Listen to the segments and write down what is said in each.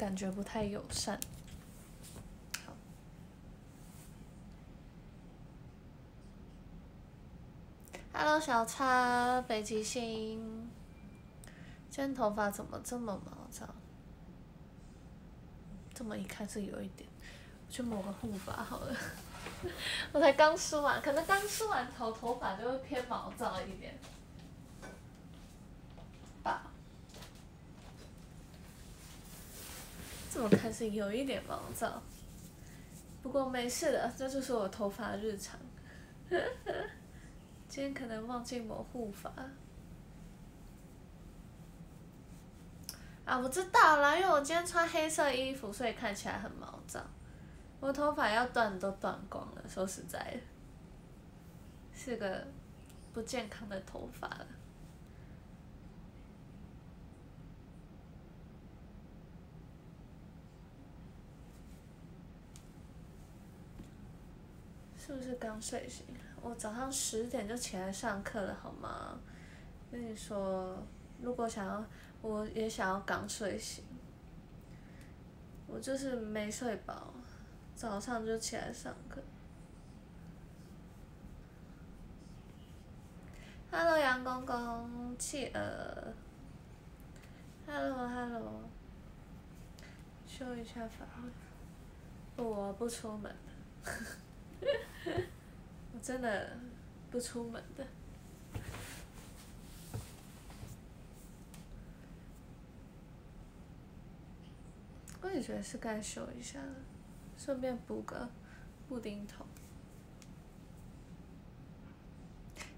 感觉不太友善。好。Hello，小叉，北极星。今天头发怎么这么毛躁？这么一看是有一点，我去抹个护发好了。我才刚梳完，可能刚梳完头，头发就会偏毛躁一点。这么看是有一点毛躁，不过没事的，这就是我头发日常。今天可能忘记抹护发。啊，我知道了，因为我今天穿黑色衣服，所以看起来很毛躁。我头发要断都断光了，说实在的，是个不健康的头发了。是不是刚睡醒？我早上十点就起来上课了，好吗？跟你说，如果想要，我也想要刚睡醒。我就是没睡饱。早上就起来上课。Hello，杨公公，企鹅。Hello，Hello。修一下发。我不出门。我真的不出门的。我也觉得是该修一下了。顺便补个布丁头。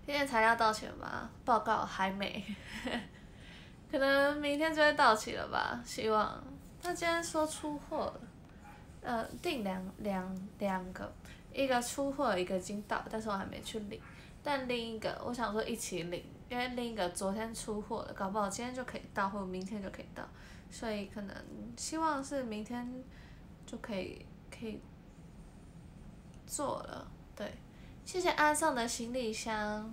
今天材料到齐了吗？报告还没，可能明天就会到齐了吧。希望。他今天说出货了，呃，订两两两个，一个出货，一个已经到，但是我还没去领。但另一个，我想说一起领，因为另一个昨天出货了，搞不好今天就可以到，或者明天就可以到，所以可能希望是明天就可以。可以做了，对，谢谢安上的行李箱，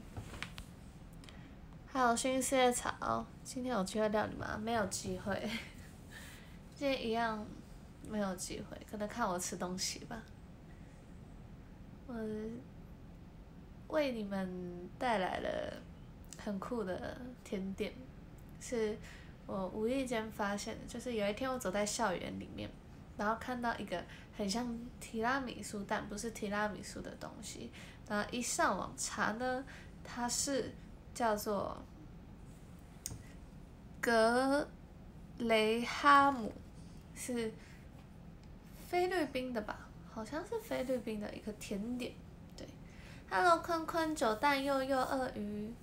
还有熏四叶草。今天有机会料理吗？没有机会，今天一样没有机会，可能看我吃东西吧。我为你们带来了很酷的甜点，是我无意间发现的，就是有一天我走在校园里面。然后看到一个很像提拉米苏，但不是提拉米苏的东西。然后一上网查呢，它是叫做格雷哈姆，是菲律宾的吧？好像是菲律宾的一个甜点。对，Hello，坤坤，九蛋又又鳄鱼，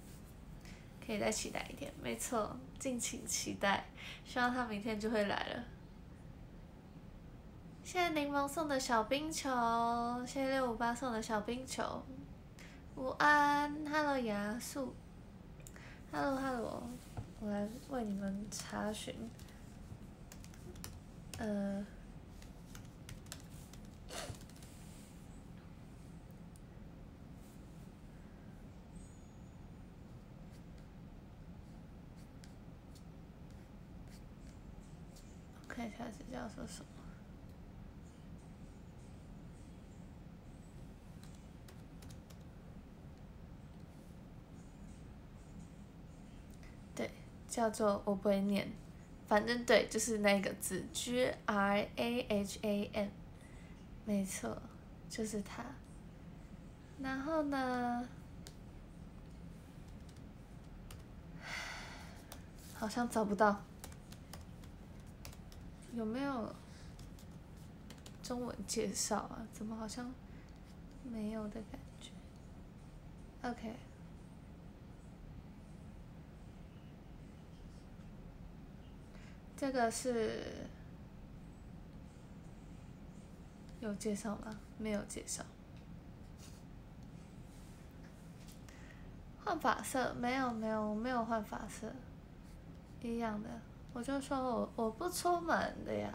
可以再期待一点。没错，敬请期待，希望他明天就会来了。谢谢柠檬送的小冰球，谢谢六五八送的小冰球。午安，Hello 牙素，Hello Hello，我来为你们查询。呃，看一下是叫说什么。对叫做我不会念，反正对，就是那个字，G R A H A M，没错，就是它。然后呢，好像找不到，有没有中文介绍啊？怎么好像没有的感觉？OK。这个是有介绍吗？没有介绍。换发色？没有没有，我没有换发色，一样的。我就说我我不出门的呀。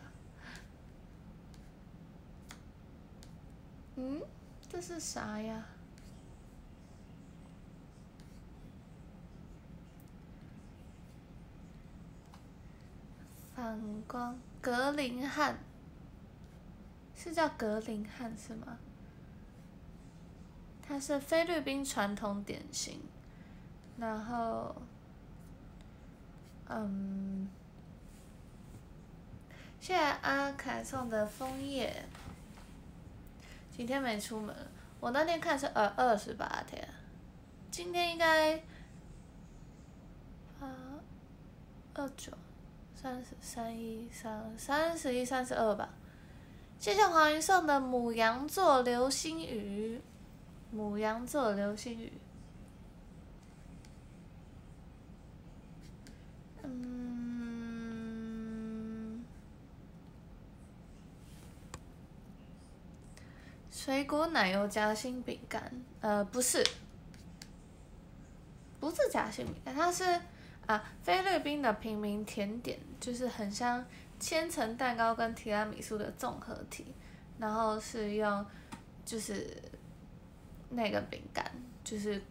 嗯？这是啥呀？反光格林汉，是叫格林汉是吗？它是菲律宾传统点心，然后，嗯，谢谢阿凯送的枫叶。今天没出门，我那天看是二二十八天，今天应该，啊，二九，三十三一三三十一三十二吧。谢谢黄云送的母羊座流星雨。母羊座流星雨，嗯，水果奶油夹心饼干，呃，不是，不是夹心饼干，它是啊，菲律宾的平民甜点，就是很像千层蛋糕跟提拉米苏的综合体，然后是用，就是。那个饼干就是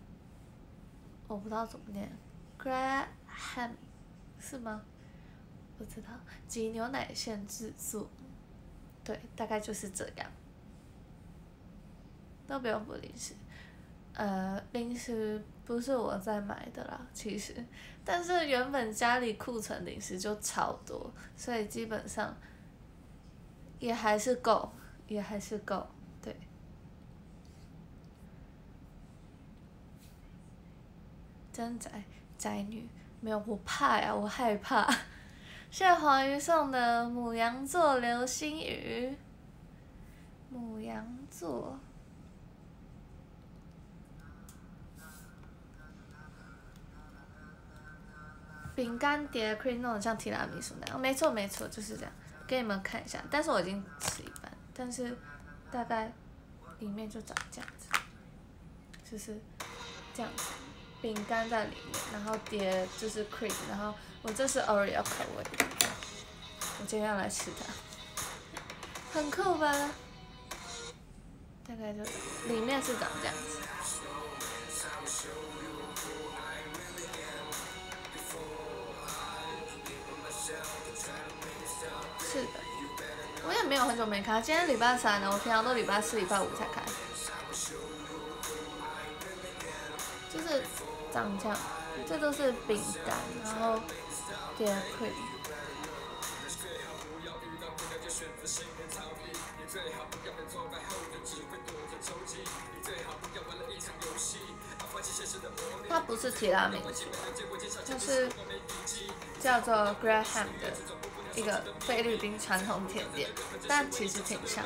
我不知道怎么念，Graham 是吗？不知道，挤牛奶馅制作，对，大概就是这样。都不用补零食，呃，零食不是我在买的啦，其实，但是原本家里库存零食就超多，所以基本上也还是够，也还是够。对真宅宅女没有，我怕呀，我害怕。谢谢黄鱼送的母羊座流星雨。母羊座。饼干叠 cream 弄得像提拉米苏那样，没错没错，就是这样。给你们看一下，但是我已经吃一半，但是大概里面就长这样子，就是这样子。饼干在里面，然后叠就是 cream，然后我这是 Oreo 口味，我今天要来吃它，很酷吧？大概就里面是长这样子。我也没有很久没开，今天礼拜三呢，我平常都礼拜四、礼拜五才开，就是。长这样，这都是饼干，然后叠 cream。它不是提拉米苏，它是叫做 Graham 的一个菲律宾传统甜点，但其实挺像，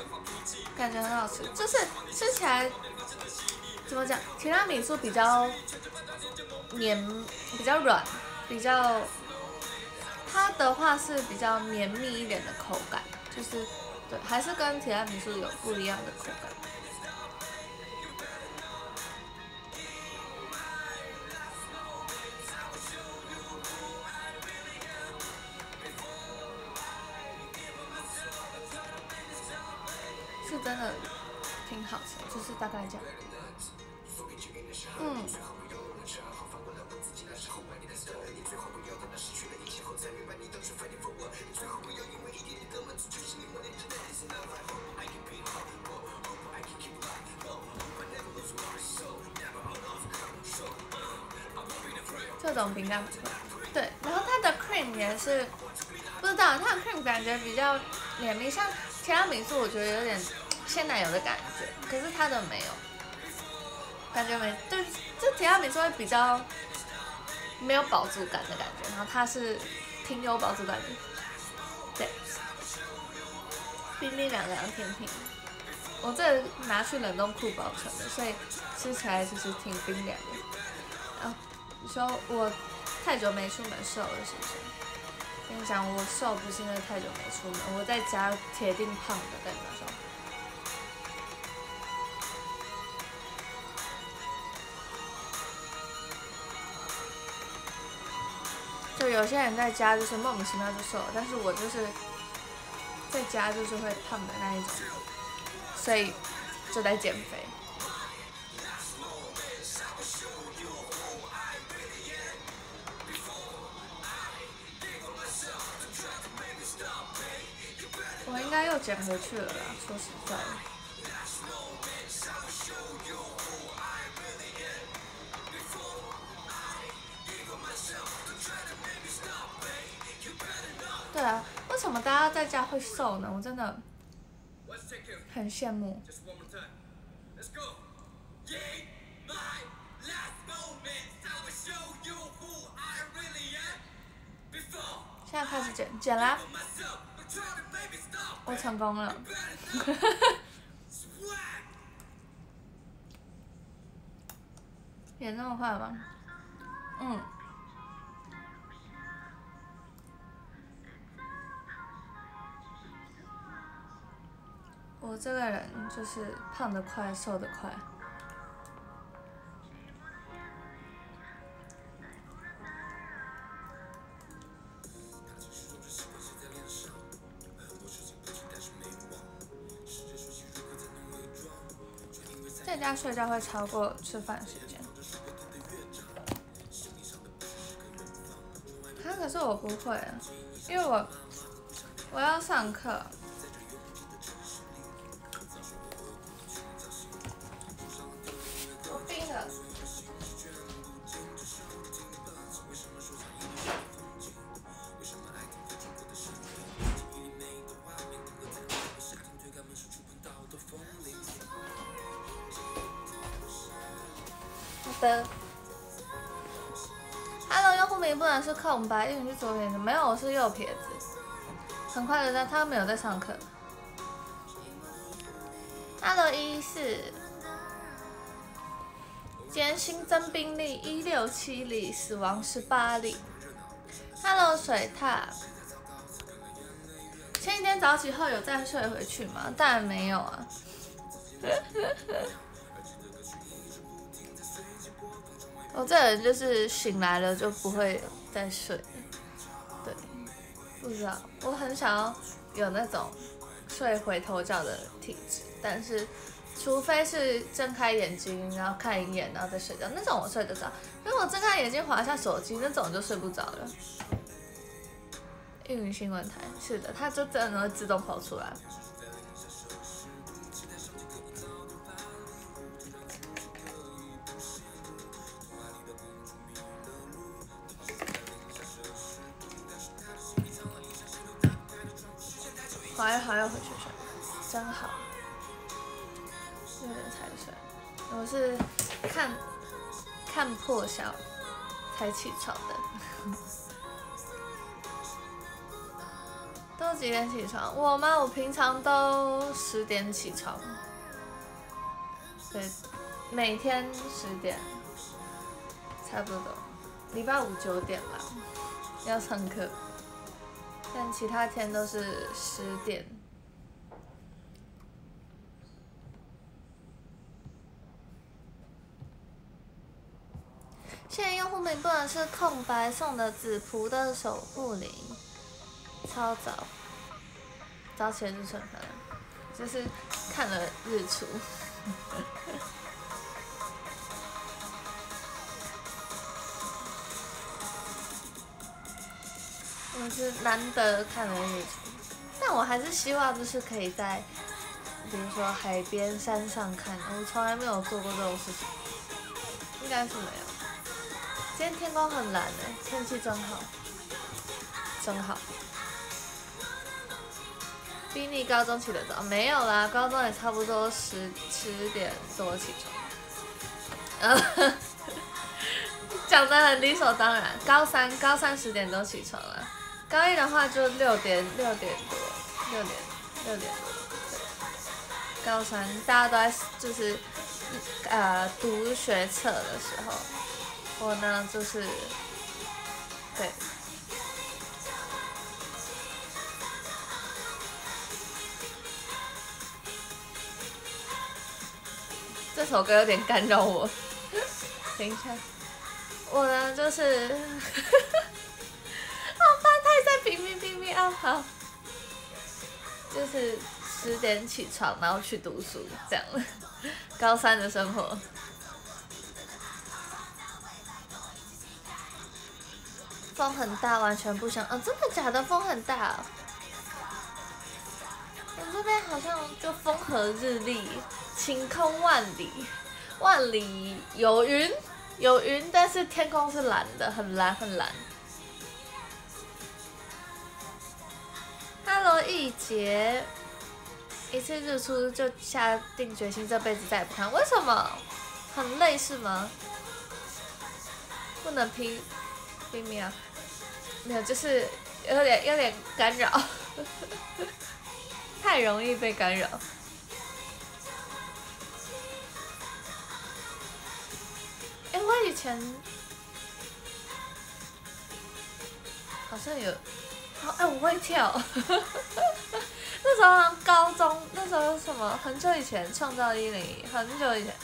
感觉很好吃，就是吃起来怎么讲，提拉米苏比较。绵比较软，比较，它的话是比较绵密一点的口感，就是对，还是跟提拉米苏有不一样的口感。是真的挺好吃，就是大概这样。嗯。这种饼干不错，对，然后它的 cream 也是，不知道它的 cream 感觉比较绵密，像提拉米苏我觉得有点鲜奶油的感觉，可是它的没有，感觉没，对，这提拉米苏会比较没有饱足感的感觉，然后它是挺有饱足感的，对，冰冰凉凉甜甜，我这拿去冷冻库保存的，所以吃起来其实挺冰凉的，啊。你说我太久没出门瘦了是不是？跟你讲，我瘦不是因为太久没出门，我在家铁定胖的，对吗就有些人在家就是莫名其妙就瘦了，但是我就是在家就是会胖的那一种，所以就在减肥。我应该又减回去了啦，说实在。对啊，为什么大家在家会瘦呢？我真的很羡慕。现在开始剪，剪啦！我成功了，演那么快吗？嗯。我这个人就是胖的快，瘦的快。在家睡觉会超过吃饭时间。他可是我不会，因为我我要上课。Hello，用户名不能是空白，因为你是左撇子。没有，我是右撇子。很快的，在他没有在上课。Hello，一四，今天新增病例一六七例，死亡十八例。Hello，水獭，前一天早起后有再睡回去吗？当然没有啊。我这人就是醒来了就不会再睡，对，不知道，我很想要有那种睡回头觉的体质，但是除非是睁开眼睛然后看一眼然后再睡觉，那种我睡得着。如果睁开眼睛滑一下手机，那种就睡不着了。运营新闻台是的，它就真的会自动跑出来。好一好要回去睡，真好，有点才睡。我是看看破晓才起床的。都几点起床？我吗？我平常都十点起床，对，每天十点，差不多。礼拜五九点吧，要上课。但其他天都是十点。现在用户名不能是空白送的紫仆的守护灵，超早，早起就成分，就是看了日出。我是难得看了日出，但我还是希望就是可以在，比如说海边、山上看。我从来没有做过这种事情，应该是没有。今天天空很蓝诶，天气真好，真好。比你高中起得早？没有啦，高中也差不多十十点多起床。讲的很理所当然，高三高三十点多起床了。高一的话就六点六点多，六点六点多。高三大家都在就是呃读学测的时候，我呢就是对。这首歌有点干扰我，等一下，我呢就是。拼命拼命啊！好，就是十点起床，然后去读书，这样。高三的生活，风很大，完全不想。哦，真的假的？风很大。我这边好像就风和日丽，晴空万里，万里有云，有云，但是天空是蓝的，很蓝很蓝。Hello，易杰，一次日出就下定决心这辈子再也不看，为什么？很累是吗？不能拼拼命啊！没有，就是有点有点干扰，太容易被干扰。哎，我以前好像有，好哎，我会跳。那时候高中，那时候什么？很久以前，创造一零一，很久以前，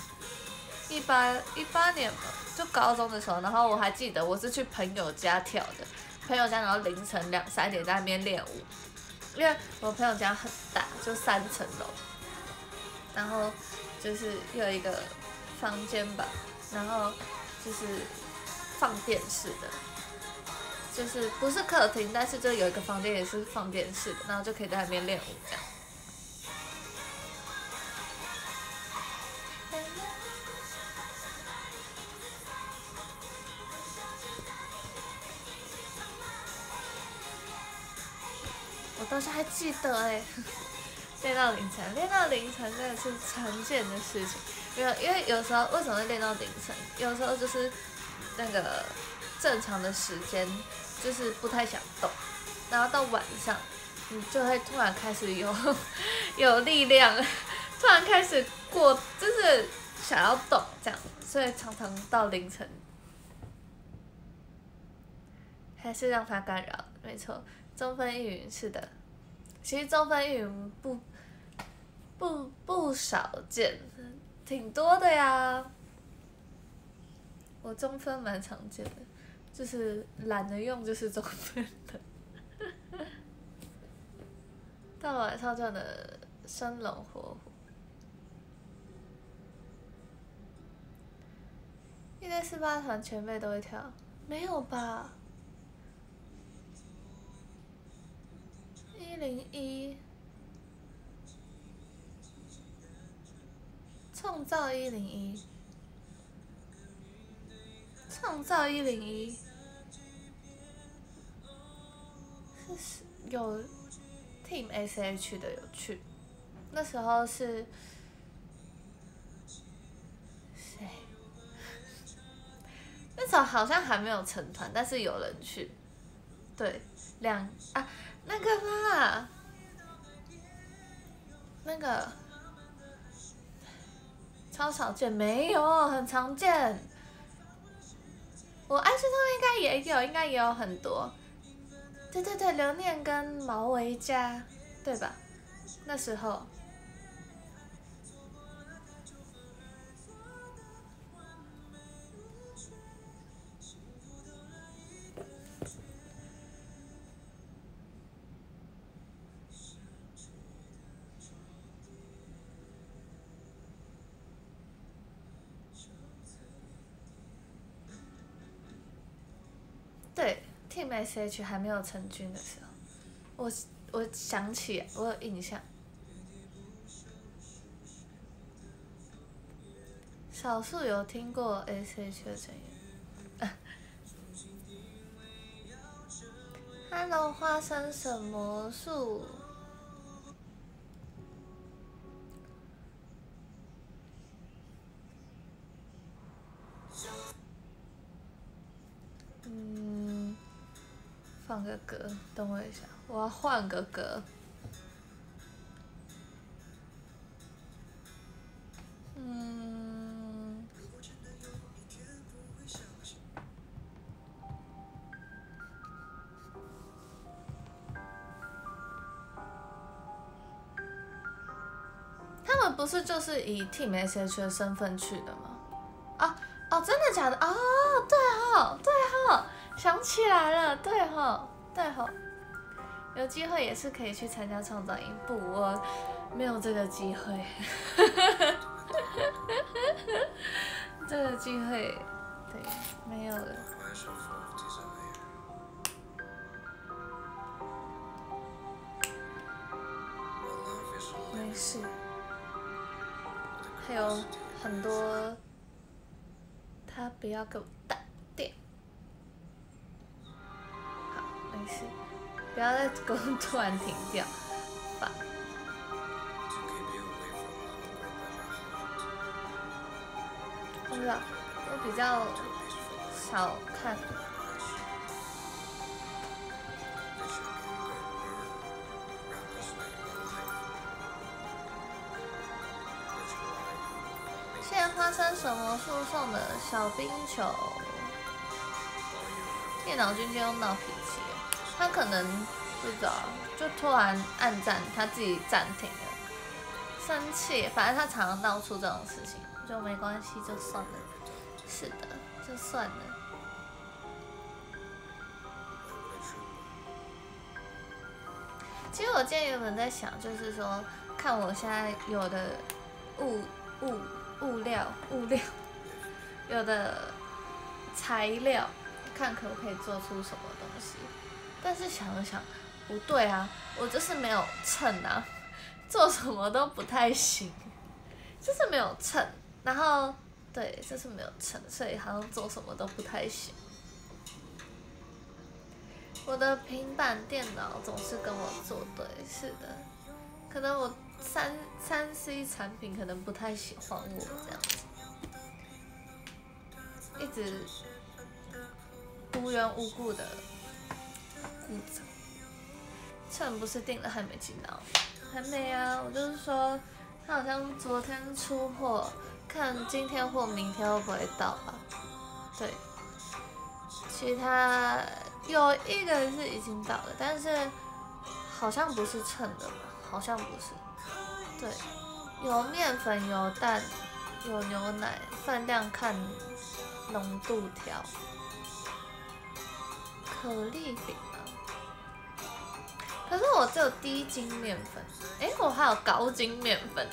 一八一八年吧，就高中的时候。然后我还记得，我是去朋友家跳的。朋友家，然后凌晨两三点在那边练舞，因为我朋友家很大，就三层楼，然后就是有一个房间吧，然后就是放电视的，就是不是客厅，但是就有一个房间也是放电视的，然后就可以在那边练舞这样。到时还记得哎，练到凌晨，练到凌晨真的是常见的事情。因为因为有时候为什么会练到凌晨？有时候就是那个正常的时间就是不太想动，然后到晚上你就会突然开始有 有力量，突然开始过就是想要动这样，所以常常到凌晨还是让它干扰。没错，中分一云是的。其实中分云不不不少见，挺多的呀。我中分蛮常见的，就是懒得用，就是中分的。到了晚上就能生龙活虎。一对四八团前辈都会跳，没有吧？一零一，创造一零一，创造一零一，有 Team S H 的有去，那时候是谁？那时候好像还没有成团，但是有人去，对，两啊。那个嘛，那个超少见，没有很常见。我爱吃上应该也有，应该也有很多。对对对，刘念跟毛维佳，对吧？那时候。，Team S H 还没有成军的时候，我我想起我有印象，少数有听过 S H 的成员。Hello，花生什么树？个歌，等我一下，我要换个歌。嗯，他们不是就是以 Team S H 的身份去的吗？啊？哦，真的假的？哦，对哈，对哈，想起来了，对哈，对哈，有机会也是可以去参加创造营，不，我没有这个机会，这个机会，对，没有了。没事，还有很多，他不要给没事，不要再给我突然停掉，烦。不知道，我比较少看。谢谢花生什么诉讼的小冰球？电脑君君又闹脾气，他可能不知道，就突然按暂，他自己暂停了，生气。反正他常常闹出这种事情，就没关系，就算了。是的，就算了。其实我今天原本在想，就是说，看我现在有的物物物料物料，有的材料，看可不可以做出什么东西。但是想了想，不对啊，我就是没有秤啊，做什么都不太行，就是没有秤，然后。对，就是没有成，所以好像做什么都不太行。我的平板电脑总是跟我作对，是的，可能我三三 C 产品可能不太喜欢我这样子，一直无缘无故的故障。秤不是订了还没寄到？还没啊，我就是说，他好像昨天出货。看今天或明天会不会到吧？对，其他有一个是已经到了，但是好像不是称的吧？好像不是。对，有面粉，有蛋，有牛奶，饭量看浓度调。可丽饼？可是我只有低筋面粉，哎，我还有高筋面粉。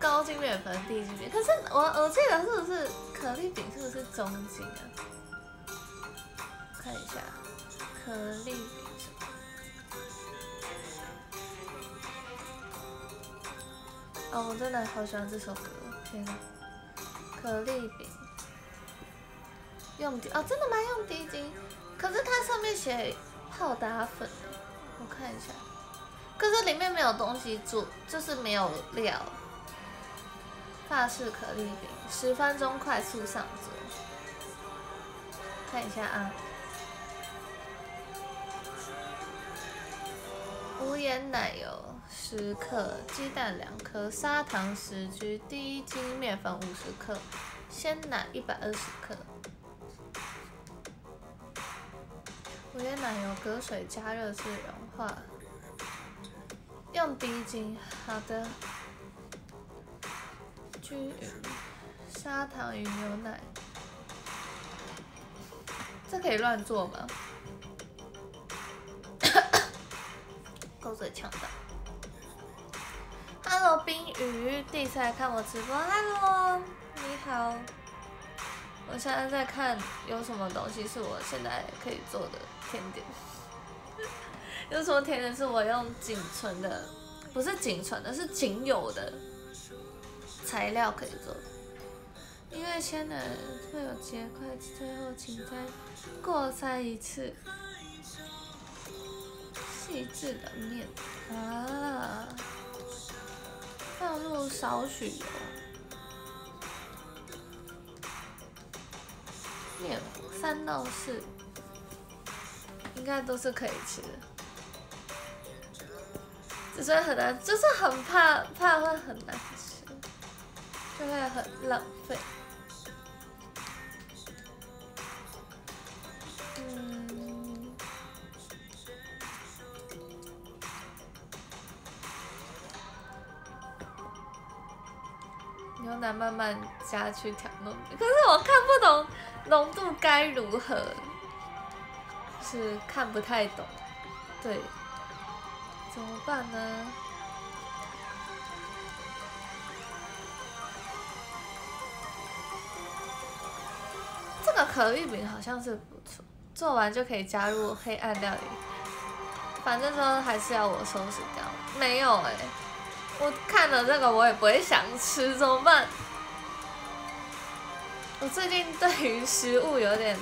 高筋面粉、低筋面，可是我我记得是不是可丽饼是不是中筋啊？看一下，可丽饼什么？哦，我真的好喜欢这首歌，天哪！可丽饼用低哦，真的吗？用低筋？可是它上面写泡打粉我看一下，可是里面没有东西做，就是没有料。法式可丽饼，十分钟快速上桌。看一下啊，无盐奶油十克，鸡蛋两颗，砂糖十 g，低筋面粉五十克，鲜奶一百二十克。无盐奶油隔水加热至融用低筋，好的。砂糖与牛奶，这可以乱做吗？口水呛到。Hello，冰鱼，第一次来看我直播。Hello，你好。我现在在看有什么东西是我现在可以做的甜点。有什么甜点是我用仅存的，不是仅存的，是仅有的。材料可以做，因为鲜奶会有结块，最后请再过筛一次。细致的面啊，放入少许油，面三到四，应该都是可以吃的。只是很难，就是很怕怕会很难吃。就会很浪费。嗯，牛奶慢慢加去调浓，可是我看不懂浓度该如何，是看不太懂，对，怎么办呢？这个可丽饼好像是不错，做完就可以加入黑暗料理。反正说还是要我收拾掉，没有哎，我看了这个我也不会想吃，怎么办？我最近对于食物有点，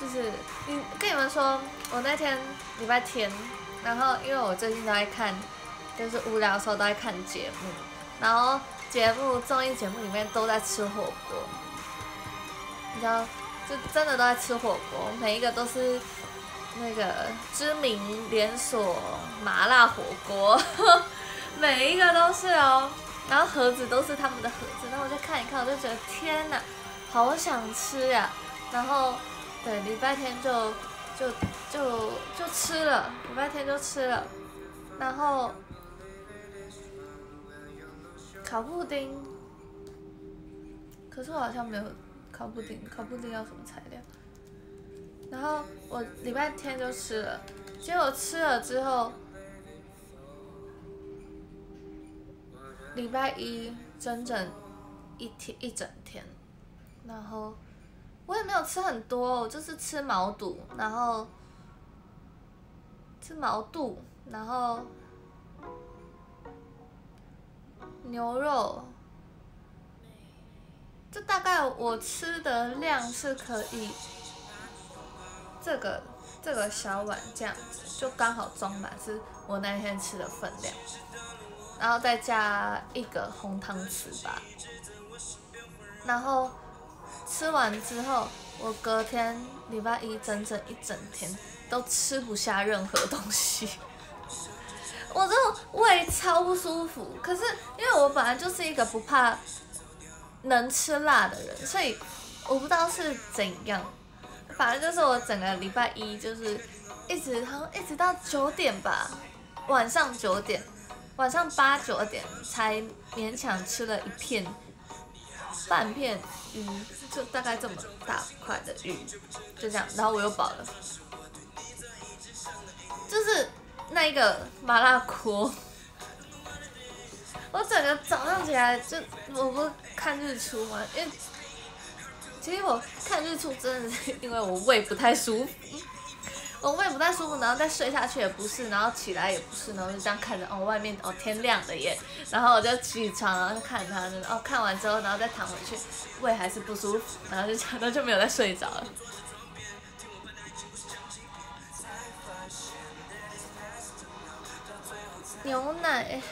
就是你跟你们说，我那天礼拜天，然后因为我最近都在看，就是无聊的时候都在看节目，然后节目综艺节目里面都在吃火锅，你知道，就真的都在吃火锅，每一个都是。那个知名连锁麻辣火锅，每一个都是哦，然后盒子都是他们的盒子，然后我就看一看，我就觉得天哪，好想吃呀！然后对，礼拜天就就就就吃了，礼拜天就吃了，然后烤布丁，可是我好像没有烤布丁，烤布丁要什么材料？然后我礼拜天就吃了，结果吃了之后，礼拜一整整一天一整天，然后我也没有吃很多，我就是吃毛肚，然后吃毛肚，然后牛肉，这大概我吃的量是可以。这个这个小碗这样子就刚好装满是我那天吃的分量，然后再加一个红汤匙吧。然后吃完之后，我隔天礼拜一整整一整天都吃不下任何东西，我这胃超不舒服。可是因为我本来就是一个不怕能吃辣的人，所以我不知道是怎样。反正就是我整个礼拜一就是一直好像一直到九点吧，晚上九点，晚上八九点才勉强吃了一片半片鱼，就大概这么大块的鱼，就这样，然后我又饱了，就是那一个麻辣锅，我整个早上起来就我不看日出嘛，因为。其实我看日出真的是因为我胃不太舒服，我胃不太舒服，然后再睡下去也不是，然后起来也不是，然后就这样看着哦外面哦天亮了耶，然后我就起床然后就看他，哦看完之后然后再躺回去，胃还是不舒服，然后就然后就没有再睡着了。牛奶。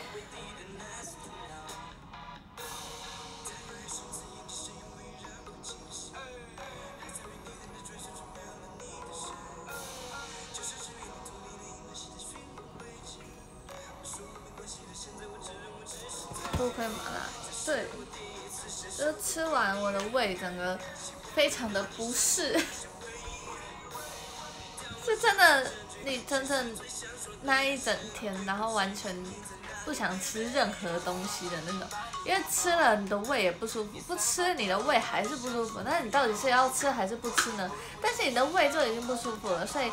不亏麻辣，对，就是吃完我的胃整个非常的不适，是真的，你真正那一整天，然后完全不想吃任何东西的那种，因为吃了你的胃也不舒服，不吃你的胃还是不舒服，那你到底是要吃还是不吃呢？但是你的胃就已经不舒服了，所以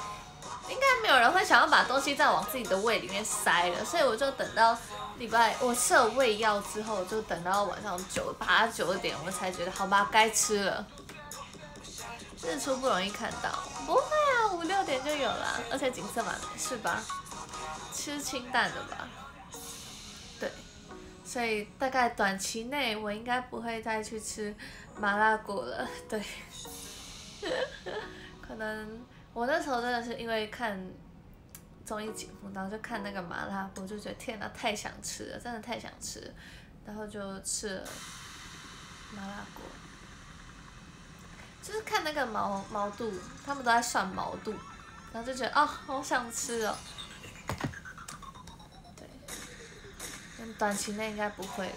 应该没有人会想要把东西再往自己的胃里面塞了，所以我就等到。礼拜我吃了胃药之后，就等到晚上九八九点，我才觉得好吧，该吃了。日出不容易看到，不会啊，五六点就有了，而且景色蛮美，是吧？吃清淡的吧。对，所以大概短期内我应该不会再去吃麻辣锅了。对，可能我那时候真的是因为看。综艺节目，然后就看那个麻辣锅，就觉得天哪，太想吃了，真的太想吃，然后就吃了麻辣锅。就是看那个毛毛肚，他们都在涮毛肚，然后就觉得啊，好想吃哦。对，短期内应该不会的。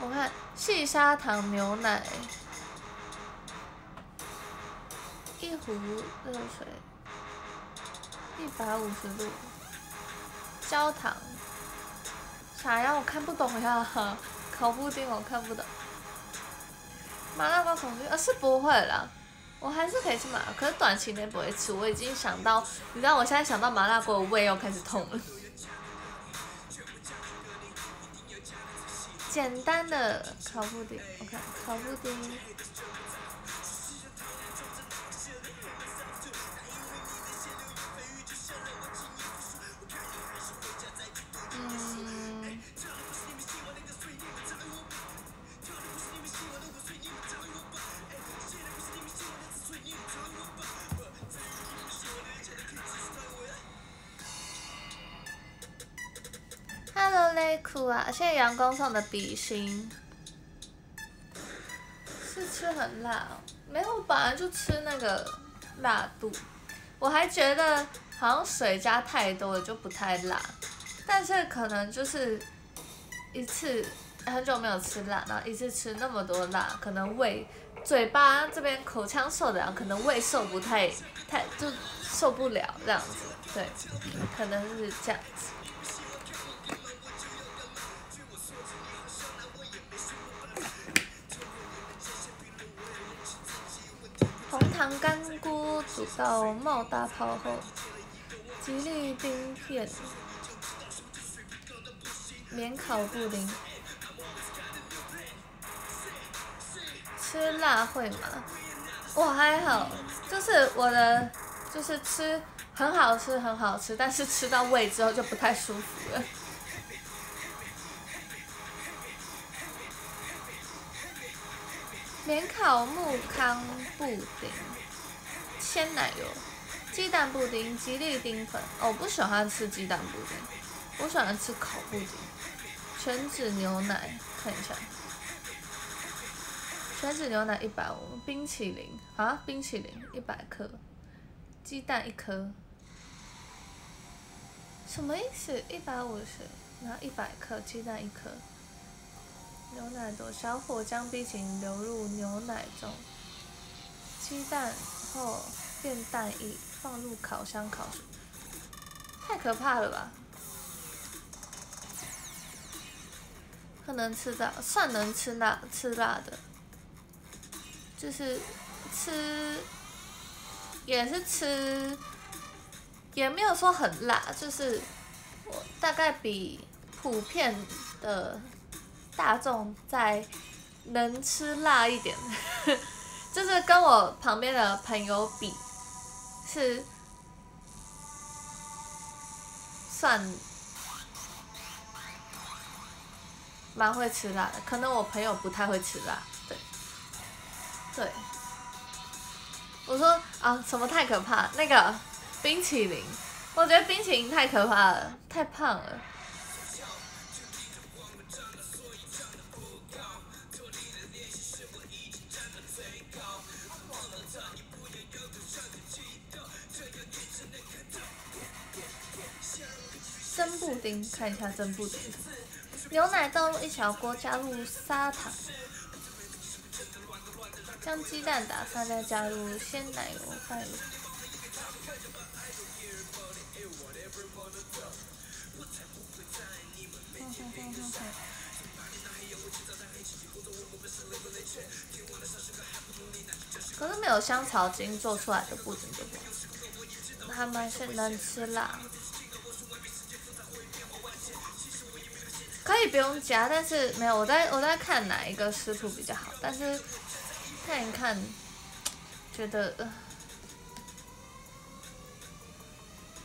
我看细砂糖牛奶。一壶热水，一百五十度，焦糖，啥呀？我看不懂呀，烤布丁我看不懂，麻辣锅恐惧，呃是不会啦，我还是可以吃麻辣，可是短期内不会吃。我已经想到，你知道我现在想到麻辣锅，胃又开始痛了。简单的烤布丁，我看烤布丁。Hello，内裤啊！谢谢阳光送的比心。是吃很辣、哦？没有，本来就吃那个辣度。我还觉得好像水加太多了就不太辣。但是可能就是一次很久没有吃辣，然后一次吃那么多辣，可能胃、嘴巴这边口腔受得了，可能胃受不太太就受不了这样子，对，可能是这样子。红糖干锅煮到冒大泡后，吉利丁片，免烤布丁。吃辣会吗？我还好，就是我的，就是吃很好吃很好吃，但是吃到胃之后就不太舒服了。免烤木糠布丁，鲜奶油，鸡蛋布丁，吉利丁粉。哦，我不喜欢吃鸡蛋布丁，我喜欢吃烤布丁。全脂牛奶，看一下。全脂牛奶一百五，冰淇淋啊，冰淇淋一百克，鸡蛋一颗。什么意思？一百五十，然后一百克鸡蛋一颗。牛奶多，小火将冰淇淋流入牛奶中，鸡蛋后变蛋液，放入烤箱烤。太可怕了吧！不能吃的，算能吃辣，吃辣的，就是吃，也是吃，也没有说很辣，就是我大概比普遍的。大众在能吃辣一点，就是跟我旁边的朋友比，是算蛮会吃辣的。可能我朋友不太会吃辣，对，对。我说啊，什么太可怕？那个冰淇淋，我觉得冰淇淋太可怕了，太胖了。蒸布丁，看一下蒸布丁。牛奶倒入一小锅，加入砂糖，将鸡蛋打散，再加入鲜奶油拌。可是没有香草精做出来的布丁就不，他们是能吃辣。可以不用加，但是没有，我在我在看哪一个食谱比较好，但是看一看，觉得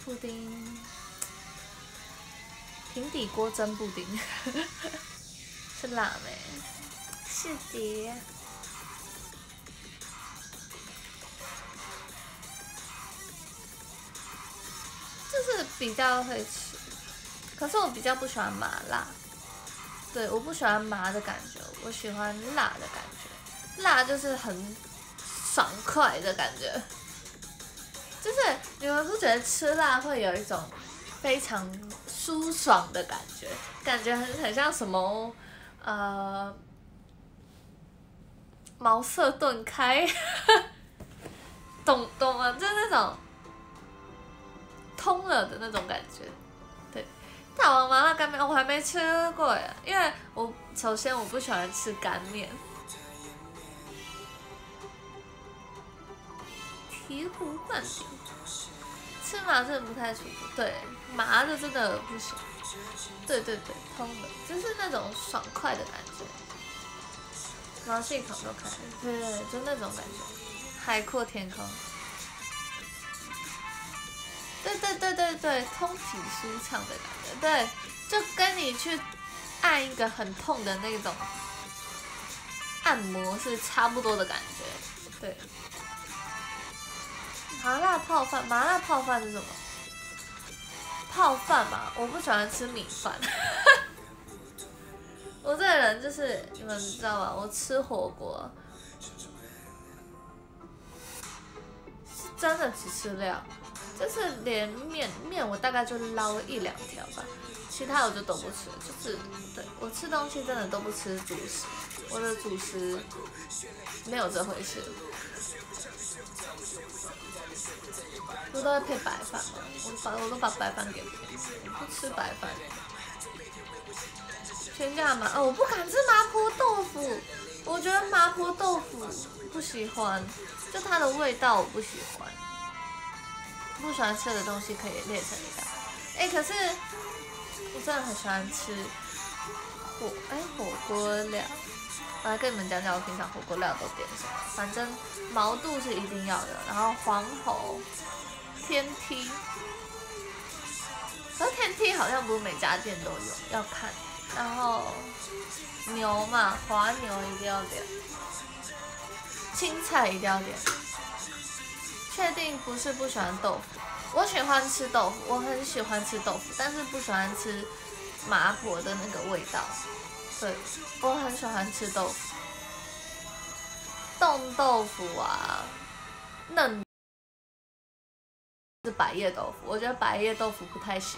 布丁平底锅蒸布丁 是辣没？是的，就是比较会吃，可是我比较不喜欢麻辣。对，我不喜欢麻的感觉，我喜欢辣的感觉，辣就是很爽快的感觉，就是你们不觉得吃辣会有一种非常舒爽的感觉，感觉很很像什么呃茅塞顿开，懂懂吗？就是那种通了的那种感觉。大王麻辣干面，我还没吃过耶，因为我首先我不喜欢吃干面。醍醐灌顶，吃麻真的不太舒服，对，麻的真的不行。对对对，通的，就是那种爽快的感觉。毛细孔都开，对对，就那种感觉，海阔天空。对对对对对，通体舒畅的感觉，对，就跟你去按一个很痛的那种按摩是差不多的感觉，对。麻辣泡饭，麻辣泡饭是什么？泡饭嘛，我不喜欢吃米饭。我这个人就是你们知道吗？我吃火锅是，真的只吃料，就是连面面我大概就捞一两条吧，其他我就都不吃，就是对我吃东西真的都不吃主食，我的主食没有这回事。我都会配白饭嘛，我把我都把白饭给别人，不吃白饭。全家麻哦，我不敢吃麻婆豆腐，我觉得麻婆豆腐不喜欢，就它的味道我不喜欢。不喜欢吃的东西可以列成一下。哎，可是我真的很喜欢吃火哎火锅料，我来跟你们讲讲我平常火锅料都点什么。反正毛肚是一定要的，然后黄喉。天梯，可是天梯好像不是每家店都有，要看。然后牛嘛，滑牛一定要点，青菜一定要点。确定不是不喜欢豆腐，我喜欢吃豆腐，我很喜欢吃豆腐，但是不喜欢吃麻婆的那个味道。对，我很喜欢吃豆腐，冻豆腐啊，嫩。是百叶豆腐，我觉得百叶豆腐不太行。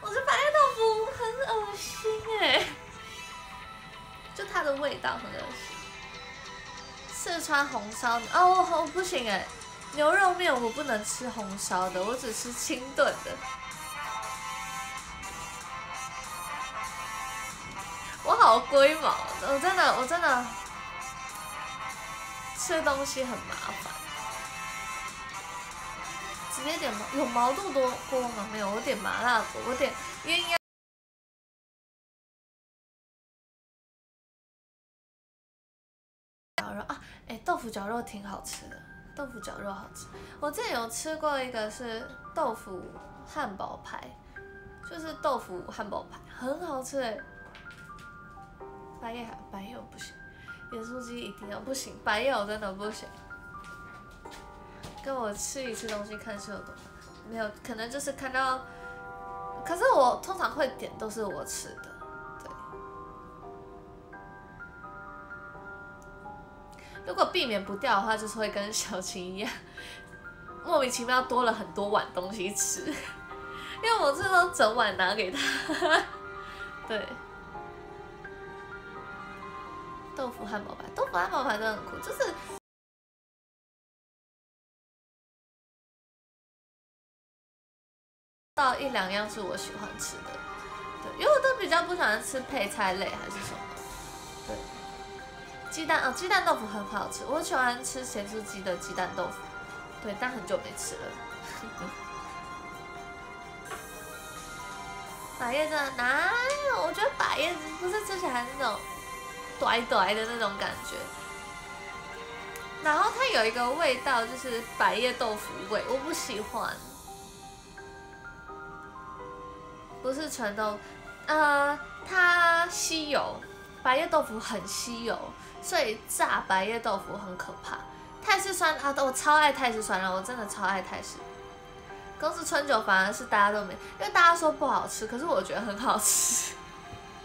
我觉得百叶豆腐很恶心哎，就它的味道很恶心。四川红烧哦，我不行哎，牛肉面我不能吃红烧的，我只吃清炖的。我好龟毛，我真的我真的吃东西很麻烦。直接点毛有毛肚多锅吗？没有，我点麻辣锅，我点鸳鸯！哎，豆腐绞肉挺好吃的，豆腐绞肉好吃。我之前有吃过一个是豆腐汉堡排，就是豆腐汉堡排，很好吃哎。白叶还白叶我不行，盐酥鸡一定要不行，白叶我真的不行。跟我吃一次东西看是有多没有可能就是看到，可是我通常会点都是我吃的，如果避免不掉的话，就是会跟小琴一样，莫名其妙多了很多碗东西吃，因为我这都整碗拿给他，对。豆腐汉堡排，豆腐汉堡排真的很酷，就是。到一两样是我喜欢吃的，对，因为我都比较不喜欢吃配菜类还是什么，对，鸡蛋哦，鸡蛋豆腐很好吃，我喜欢吃咸酥鸡的鸡蛋豆腐，对，但很久没吃了。百叶真的哪有？我觉得百叶不是吃起来那种短短的那种感觉，然后它有一个味道就是百叶豆腐味，我不喜欢。不是纯豆，呃，它稀有，白叶豆腐很稀有，所以炸白叶豆腐很可怕。泰式酸啊，我超爱泰式酸辣，我真的超爱泰式。公司春酒反而是大家都没，因为大家说不好吃，可是我觉得很好吃。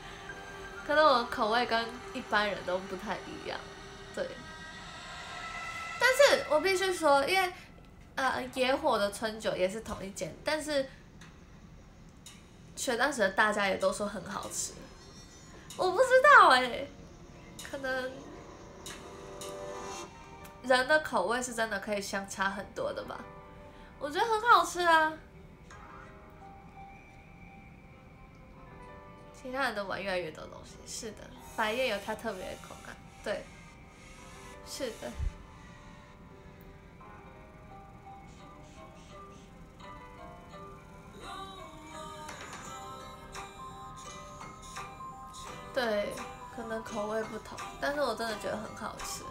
可能我口味跟一般人都不太一样，对。但是我必须说，因为呃野火的春酒也是同一间，但是。学当时的大家也都说很好吃，我不知道哎，可能人的口味是真的可以相差很多的吧，我觉得很好吃啊，其他人都玩越来越多东西，是的，百叶有它特别的口感，对，是的。对，可能口味不同，但是我真的觉得很好吃。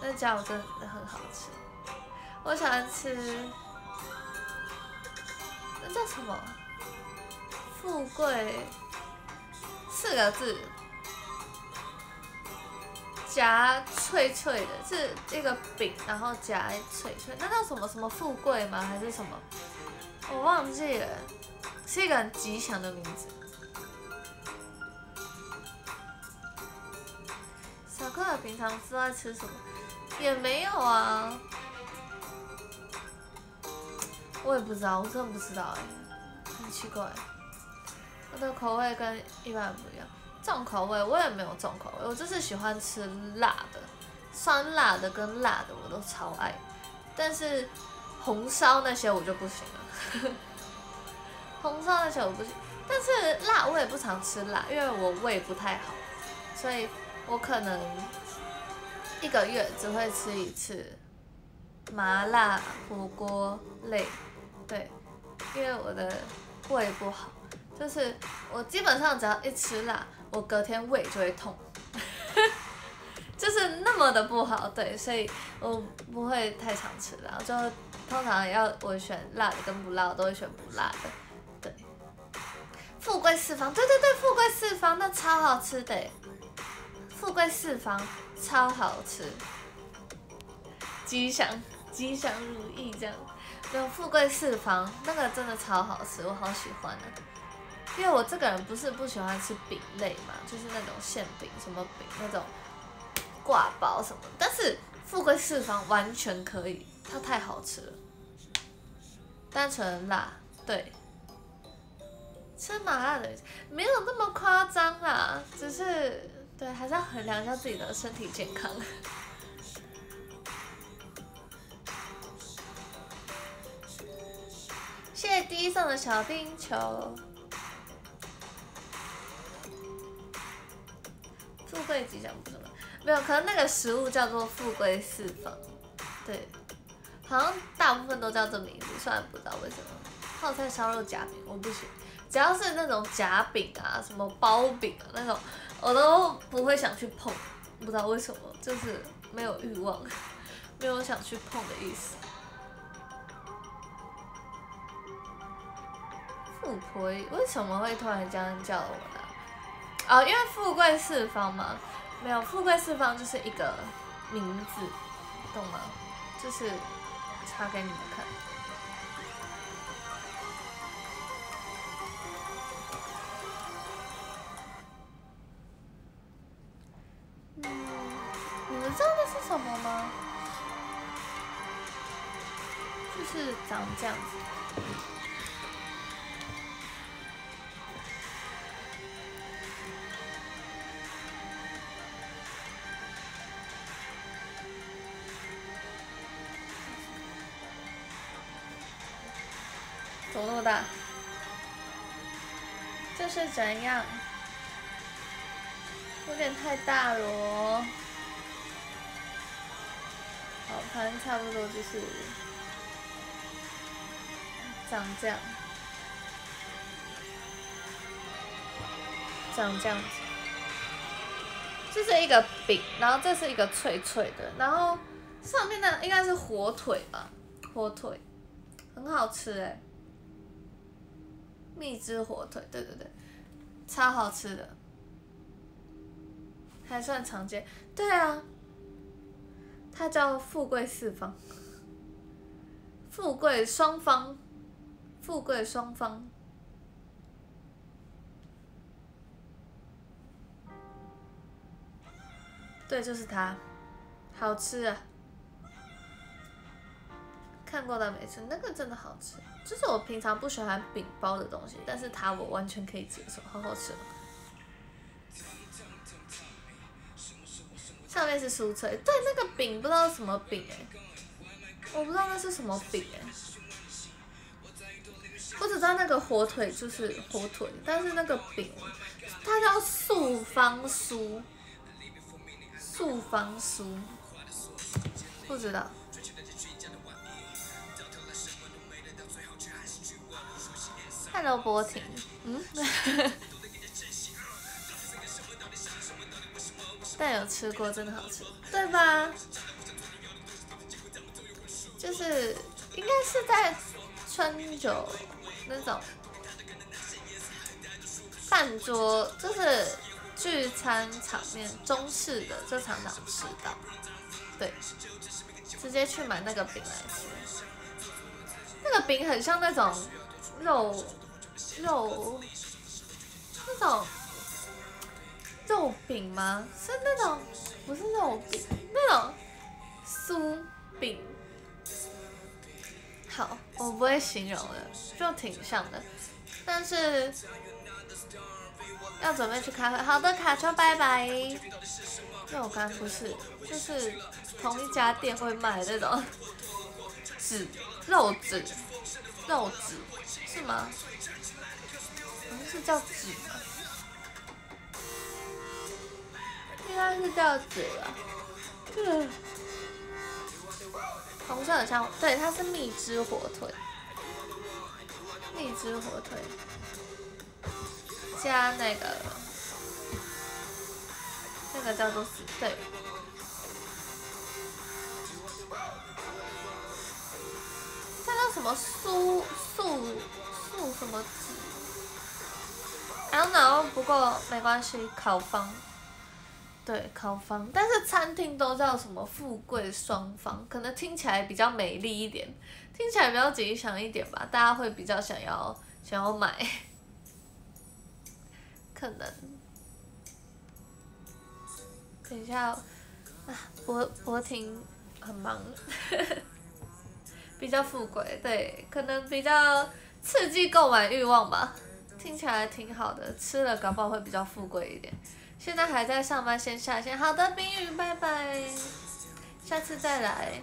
那家我真的很好吃，我喜欢吃，那叫什么？富贵四个字，夹脆脆的，是一个饼，然后夹脆脆，那叫什么？什么富贵吗？还是什么？我忘记了，是一个很吉祥的名字。小克平常都在吃什么？也没有啊，我也不知道，我真的不知道哎，很奇怪。我的口味跟一般不一样，重口味我也没有重口味，我就是喜欢吃辣的，酸辣的跟辣的我都超爱，但是红烧那些我就不行了，红烧那些我不行，但是辣我也不常吃辣，因为我胃不太好，所以我可能一个月只会吃一次麻辣火锅类，对，因为我的胃不好。就是我基本上只要一吃辣，我隔天胃就会痛，就是那么的不好，对，所以我不会太常吃辣，就通常要我选辣的跟不辣，我都会选不辣的，对。富贵四方，对对对，富贵四方那超好吃的，富贵四方超好吃，吉祥吉祥如意这样，有富贵四方那个真的超好吃，我好喜欢啊。因为我这个人不是不喜欢吃饼类嘛，就是那种馅饼、什么饼那种挂包什么，但是富贵四方完全可以，它太好吃了。单纯辣，对，吃麻辣的没有那么夸张啦，只是对，还是要衡量一下自己的身体健康。谢谢第一送的小冰球。富贵吉祥不是吗？没有，可能那个食物叫做富贵四方，对，好像大部分都叫这名字，虽然不知道为什么。泡菜烧肉夹饼我不行，只要是那种夹饼啊，什么包饼啊那种，我都不会想去碰，不知道为什么，就是没有欲望，没有想去碰的意思。富婆为什么会突然这样叫我呢？哦，因为富贵四方嘛，没有富贵四方就是一个名字，懂吗？就是插给你们看。嗯，你们知道那是什么吗？就是长这样子。怎么那么大？这是怎样？有点太大了哦。好，反正差不多就是长这样，长这样子。这是一个饼，然后这是一个脆脆的，然后上面的应该是火腿吧？火腿，很好吃哎。蜜汁火腿，对对对，超好吃的，还算常见。对啊，它叫富贵四方，富贵双方，富贵双方，对，就是它，好吃啊！看过的没吃，那个真的好吃。就是我平常不喜欢饼包的东西，但是它我完全可以接受，好好吃。上面是酥脆，对，那个饼不知道什么饼哎，我不知道那是什么饼哎，我只知道那个火腿就是火腿，但是那个饼它叫素方酥，素方酥，不知道。Hello，波婷，嗯，但有吃过，真的好吃，对吧？就是应该是在春酒那种饭桌，就是聚餐场面中式的，就常常吃到，对，直接去买那个饼来吃，那个饼很像那种肉。肉，那种肉饼吗？是那种不是肉饼，那种酥饼。好，我不会形容的，就挺像的，但是要准备去开会。好的，卡丘，拜拜。肉干不是，就是同一家店会卖那种纸肉纸肉纸是吗？好像是叫纸吗？是叫纸吧。嗯。红色很像，对，它是蜜汁火腿，蜜汁火腿加那个那个叫做对，这叫什么素素素什么紫？I don't know，不过没关系，烤方。对，烤方，但是餐厅都叫什么富贵双方，可能听起来比较美丽一点，听起来比较吉祥一点吧，大家会比较想要想要买，可能。等一下，啊，博博婷很忙，比较富贵，对，可能比较刺激购买欲望吧，听起来挺好的，吃了搞不好会比较富贵一点。现在还在上班，先下线。好的，冰雨，拜拜，下次再来。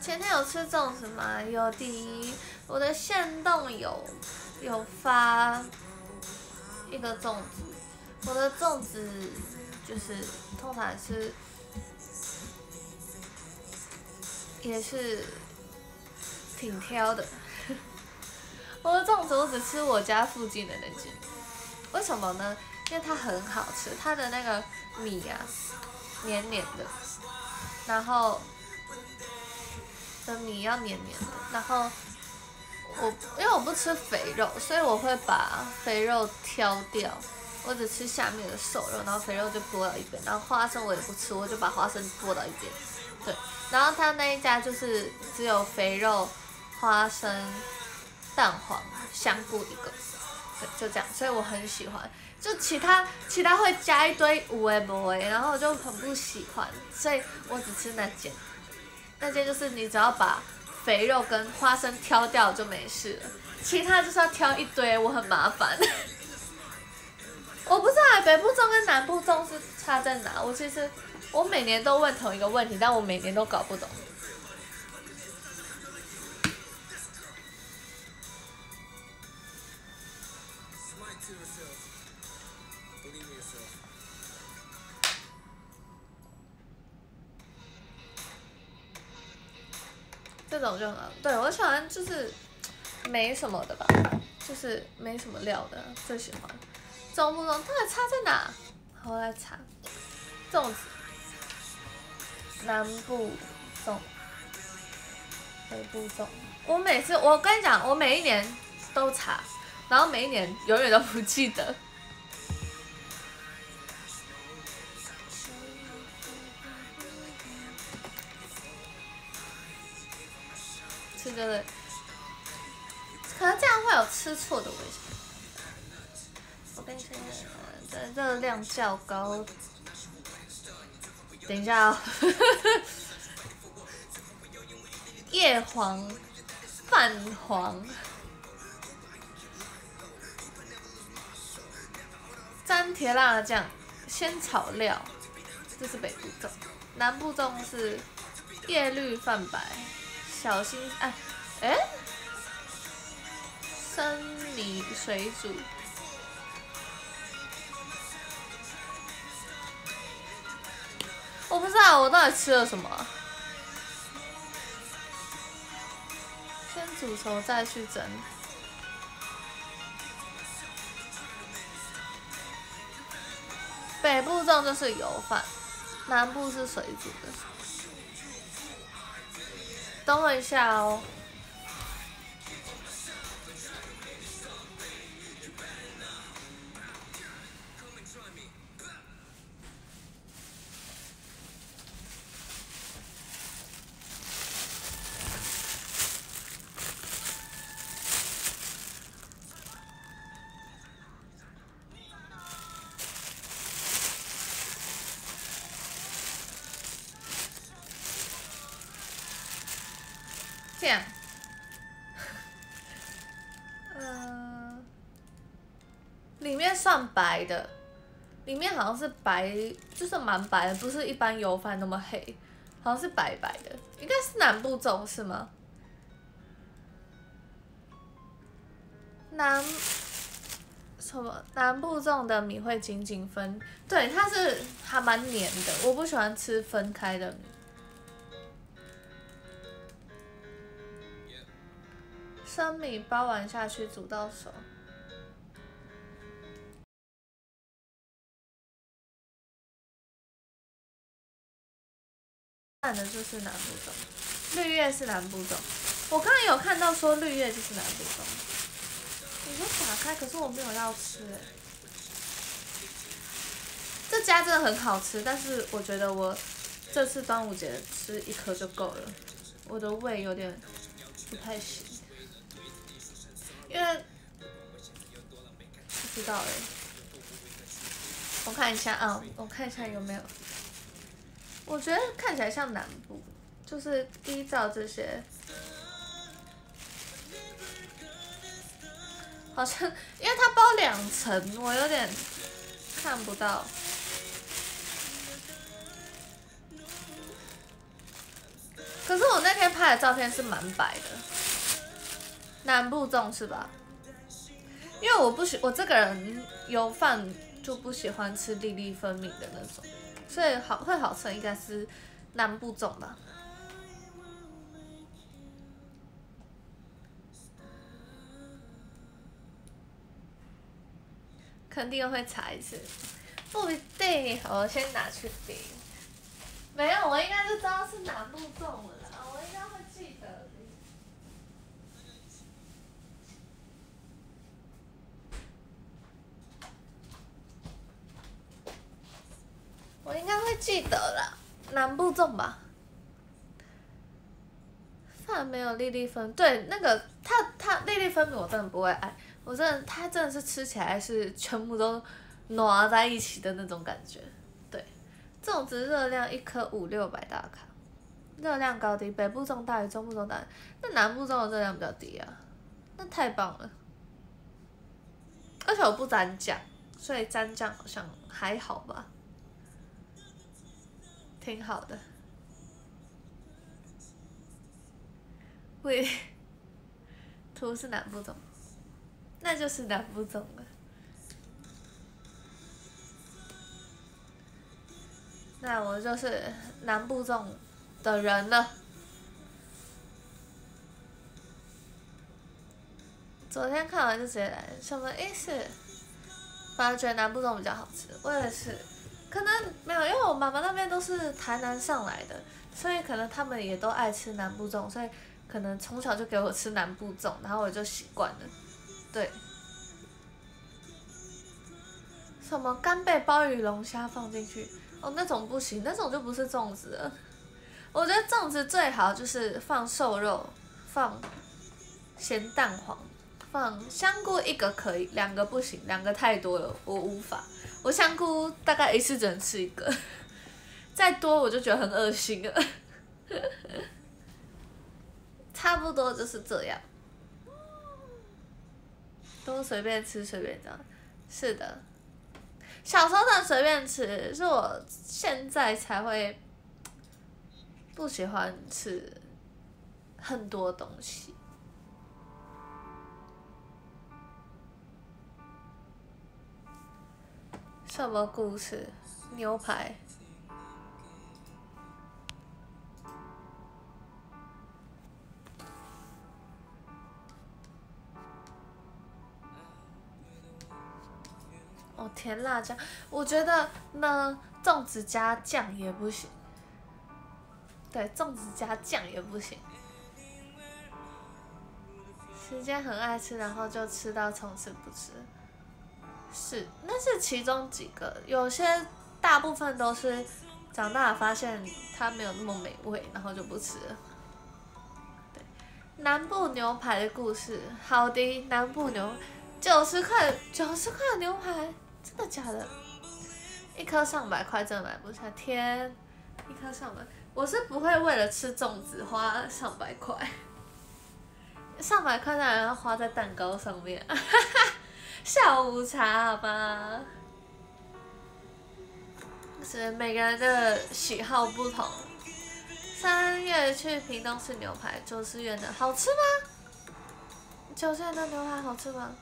前天有吃粽子吗？有第一，我的线动有有发一个粽子，我的粽子就是通常是。也是挺挑的，我的粽子我只吃我家附近的那间，为什么呢？因为它很好吃，它的那个米啊黏黏的，然后的米要黏黏的，然后我因为我不吃肥肉，所以我会把肥肉挑掉，我只吃下面的瘦肉，然后肥肉就拨到一边，然后花生我也不吃，我就把花生拨到一边，对。然后他那一家就是只有肥肉、花生、蛋黄、香菇一个，对，就这样，所以我很喜欢。就其他其他会加一堆五味不味，然后我就很不喜欢，所以我只吃那间。那间就是你只要把肥肉跟花生挑掉就没事了，其他就是要挑一堆，我很麻烦。我不知道北部粽跟南部粽是差在哪，我其实。我每年都问同一个问题，但我每年都搞不懂。这种就很对我喜欢，就是没什么的吧，就是没什么料的，最喜欢。中不中？它的差在哪？我来查。粽子。南部粽，北部粽。我每次，我跟你讲，我每一年都查，然后每一年永远都不记得。吃这个，可能这样会有吃错的危险。我跟你讲，这热量较高。等一下哦，叶黄、泛黄，沾甜辣酱，先炒料，这是北部粽，南部粽是叶绿泛白，小心哎哎，生米水煮。我不知道我到底吃了什么，先煮熟再去蒸。北部种就是油饭，南部是水煮的。等我一下哦。算白的，里面好像是白，就是蛮白的，不是一般油饭那么黑，好像是白白的，应该是南部粽是吗？南什么南部粽的米会紧紧分，对，它是还蛮黏的，我不喜欢吃分开的米。生米包完下去煮到熟，看的就是南部种，绿叶是南部种。我刚刚有看到说绿叶就是南部种，你说打开，可是我没有要吃哎。这家真的很好吃，但是我觉得我这次端午节吃一颗就够了，我的胃有点不太行。因为不知道哎，我看一下啊，我看一下有没有。我觉得看起来像南部，就是依照这些，好像因为它包两层，我有点看不到。可是我那天拍的照片是蛮白的。南部粽是吧？因为我不喜我这个人油饭就不喜欢吃粒粒分明的那种，所以好会好吃应该是南部粽吧。肯定会查一次，不一定，我先拿去订。没有，我应该是知道是南部粽了。我应该会记得啦，南部粽吧。饭没有粒粒分，对，那个它它粒粒分明，我真的不会爱。我真的，它真的是吃起来是全部都挪在一起的那种感觉。对，粽子热量一颗五六百大卡，热量高低，北部粽大于中部粽大，那南部粽的热量比较低啊，那太棒了。而且我不沾酱，所以沾酱好像还好吧。挺好的，喂，图是南部粽，那就是南部粽了。那我就是南部粽的人了。昨天看完就直接来，什么意思？反而觉得南部粽比较好吃，我也是。可能没有，因为我妈妈那边都是台南上来的，所以可能他们也都爱吃南部粽，所以可能从小就给我吃南部粽，然后我就习惯了。对。什么干贝、鲍鱼、龙虾放进去？哦，那种不行，那种就不是粽子了。我觉得粽子最好就是放瘦肉，放咸蛋黄，放香菇一个可以，两个不行，两个太多了，我无法。我香菇大概一次只能吃一个，再多我就觉得很恶心了。差不多就是这样，都随便吃随便这样。是的，小时候的随便吃，是我现在才会不喜欢吃很多东西。什么故事？牛排。哦，甜辣酱，我觉得那粽子加酱也不行。对，粽子加酱也不行。时间很爱吃，然后就吃到从此不吃。是，那是其中几个，有些大部分都是长大发现它没有那么美味，然后就不吃了。对，南部牛排的故事，好的，南部牛，九十块，九十块的牛排，真的假的？一颗上百块，真的买不下，天，一颗上百，我是不会为了吃粽子花上百块，上百块当然要花在蛋糕上面，哈哈下午茶好吧？是每个人的喜好不同。三月去屏东吃牛排，九十元的好吃吗？九十元的牛排好吃吗？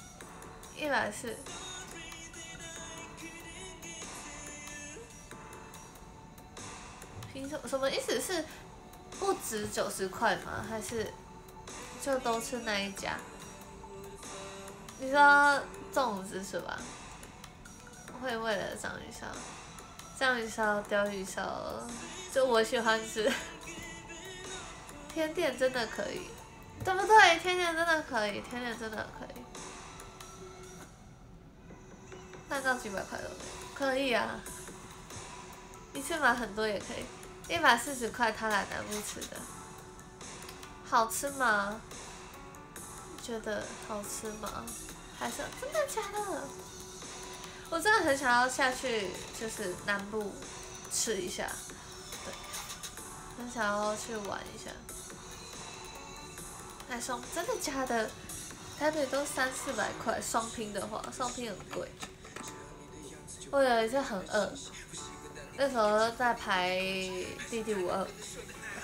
一百四。凭什？什么意思是不止九十块吗？还是就都吃那一家？你说粽子是吧？会为了章鱼烧，章鱼烧、鲷鱼烧，就我喜欢吃。甜点真的可以，对不对？甜点真的可以，甜点真的可以。蛋糕几百块都可以啊，一次买很多也可以。一百四十块，他奶奶不吃的，好吃吗？觉得好吃吗？还是真的假的？我真的很想要下去，就是南部吃一下，对，很想要去玩一下。还双真的假的？台北都三四百块，双拼的话，双拼很贵。我有一次很饿。那时候在排弟弟五二，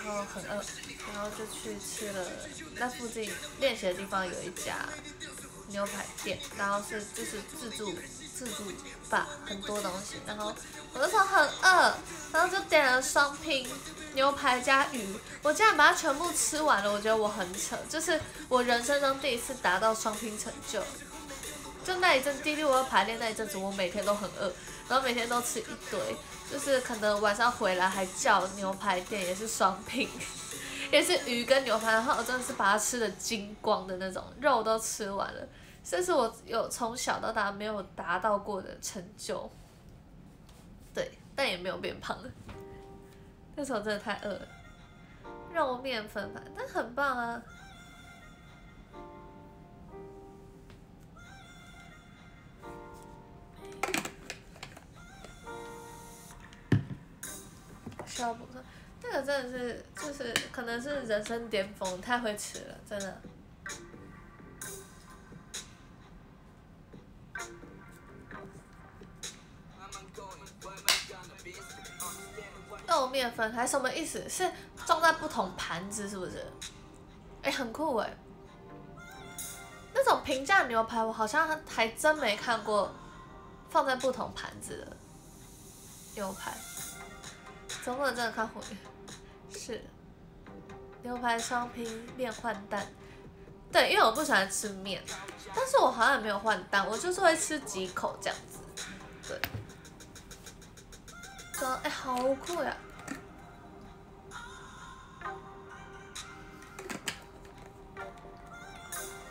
然后很饿，然后就去吃了那附近练习的地方有一家牛排店，然后是就是自助自助吧，很多东西，然后我那时候很饿，然后就点了双拼牛排加鱼，我竟然把它全部吃完了，我觉得我很扯，就是我人生中第一次达到双拼成就，就那一阵弟弟五二排练那一阵子，我每天都很饿，然后每天都吃一堆。就是可能晚上回来还叫牛排店，也是双拼，也是鱼跟牛排，然后我真的是把它吃的精光的那种，肉都吃完了，这是我有从小到大没有达到过的成就。对，但也没有变胖。那时候真的太饿了，肉面粉饭，但很棒啊。要补上，这个真的是，就是可能是人生巅峰，太会吃了，真的。肉面分开什么意思？是装在不同盘子是不是？哎，很酷哎。那种平价牛排我好像还真没看过，放在不同盘子的牛排。总不能真的看回，是牛排双拼面换蛋，对，因为我不喜欢吃面，但是我好像也没有换蛋，我就是会吃几口这样子，对。说哎，好酷呀！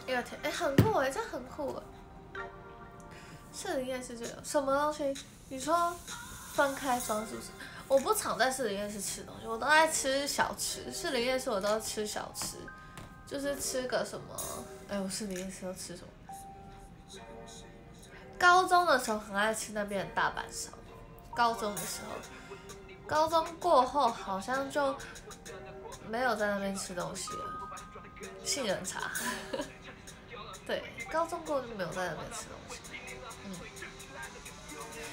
哎呦天，哎，很酷哎，这很酷哎。是，应该是这个什么东西？你说分开装是不是？我不常在市林夜市吃东西，我都爱吃小吃。市林夜市我都吃小吃，就是吃个什么？哎，我市林夜市都吃什么？高中的时候很爱吃那边的大阪烧，高中的时候，高中过后好像就没有在那边吃东西了。杏仁茶，对，高中过就没有在那边吃东西。嗯，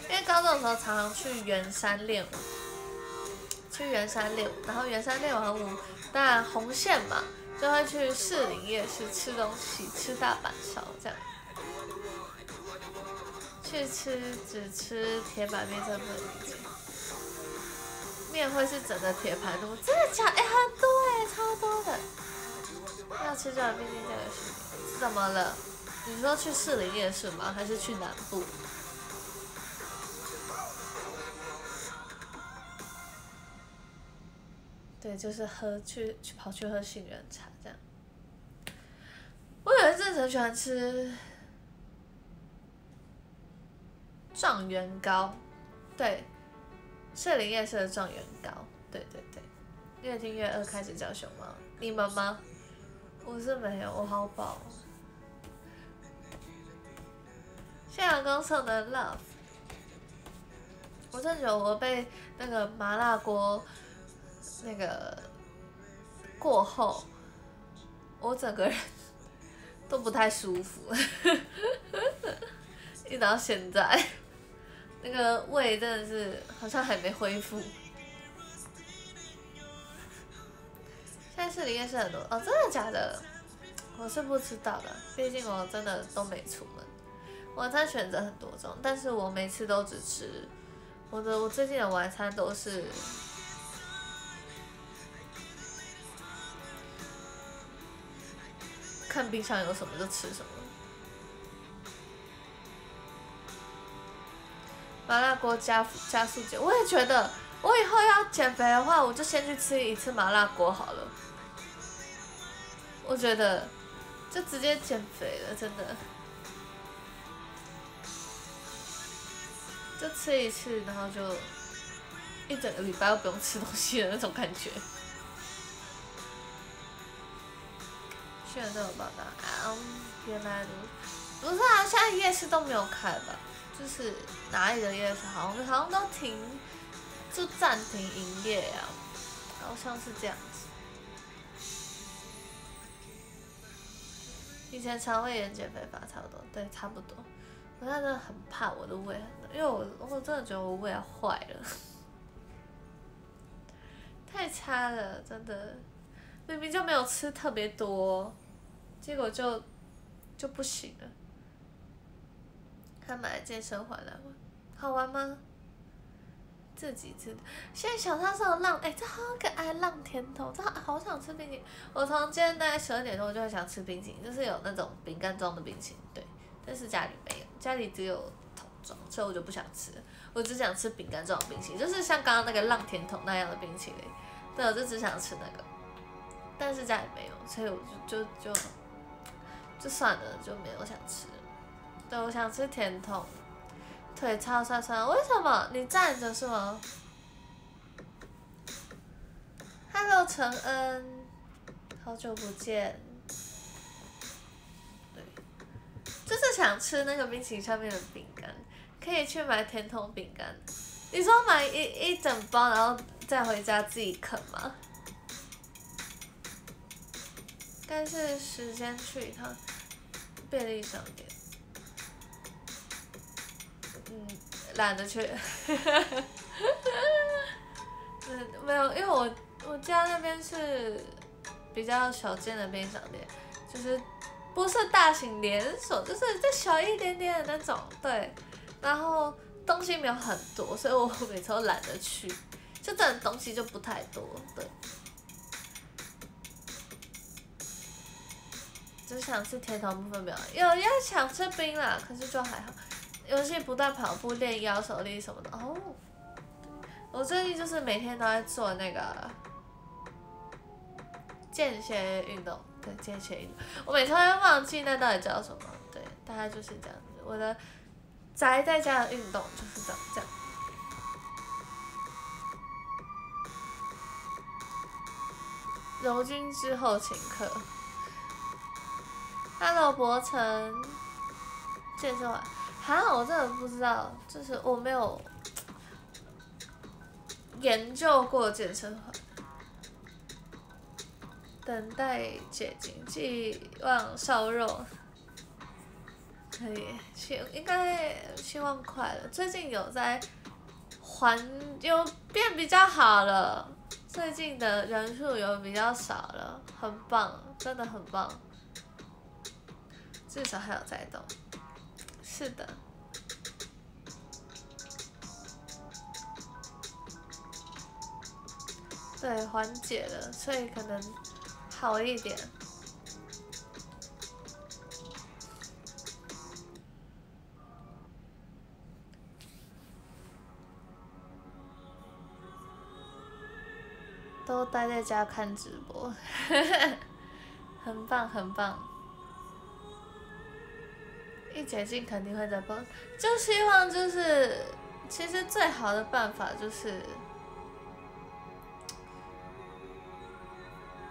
因为高中的时候常常去圆山练舞。去圆山六，然后圆山六完舞，当然红线嘛，就会去士林夜市吃东西，吃大阪烧这样。去吃只吃铁板面，真的不理解。面会是整个铁盘的吗？真的假？哎，很多哎，超多的。要吃就要面面这个是怎么了？你说去士林夜市吗？还是去南部？对，就是喝去去跑去喝杏仁茶这样。我有一阵子很喜欢吃状元糕，对，士林夜市的状元糕，对对对。越听越饿，开始叫熊猫。你们吗？我是没有，我好饱。谢阳刚送的 love，我真觉得我被那个麻辣锅。那个过后，我整个人 都不太舒服，一直到现在，那个胃真的是好像还没恢复。现在市里夜是很多哦，真的假的？我是不知道的，毕竟我真的都没出门。晚餐选择很多种，但是我每次都只吃我的，我最近的晚餐都是看冰箱有什么就吃什么。麻辣锅加加速减，我也觉得，我以后要减肥的话，我就先去吃一次麻辣锅好了。我觉得，就直接减肥了，真的。就吃一次，然后就一整个礼拜都不用吃东西的那种感觉。新闻都有报道啊，原来不是啊，现在夜市都没有开吧？就是哪里的夜市好像好像都停，就暂停营业呀，好像是这样子。以前肠胃炎减肥法差不多，对，差不多。我现在真的很怕我的胃，因为我我真的觉得我胃要坏了，太差了，真的。明明就没有吃特别多，结果就就不行了。他买健身环来玩，好玩吗？自己吃。现在小超市有浪，哎，这好可爱，浪甜筒，这好想吃冰淇淋。我从今天大概十二点钟我就会想吃冰淇淋，就是有那种饼干装的冰淇淋，对。但是家里没有，家里只有桶装，所以我就不想吃。我只想吃饼干装的冰淇淋，就是像刚刚那个浪甜筒那样的冰淇淋。对，我就只想吃那个。但是家里没有，所以我就就就就算了，就没有想吃。对，我想吃甜筒。腿超酸酸，为什么？你站着是吗？Hello，陈恩，好久不见。对，就是想吃那个冰淇淋上面的饼干，可以去买甜筒饼干。你说买一一整包，然后再回家自己啃吗？该是时间去一趟便利商店。嗯，懒得去，嗯，没有，因为我我家那边是比较小见的便利商店，就是不是大型连锁，就是再小一点点的那种，对，然后东西没有很多，所以我每次都懒得去，就这东西就不太多，对，只想吃甜筒部分没有，有要想吃冰啦，可是就还好。游戏不断跑步练腰手力什么的哦，我最近就是每天都在做那个间歇运动，对间歇运动，我每次都会忘记那到底叫什么，对，大概就是这样子。我的宅在家的运动就是这样这样。柔君之后请客，Hello 博成，健身完。哈，我真的不知道，就是我没有研究过健身环。等待解禁，寄望烧肉，可以，希应该希望快了。最近有在环，有变比较好了，最近的人数有比较少了，很棒，真的很棒，至少还有在动。是的，对，缓解了，所以可能好一点。都待在家看直播，很棒，很棒。一解禁肯定会再报，就希望就是，其实最好的办法就是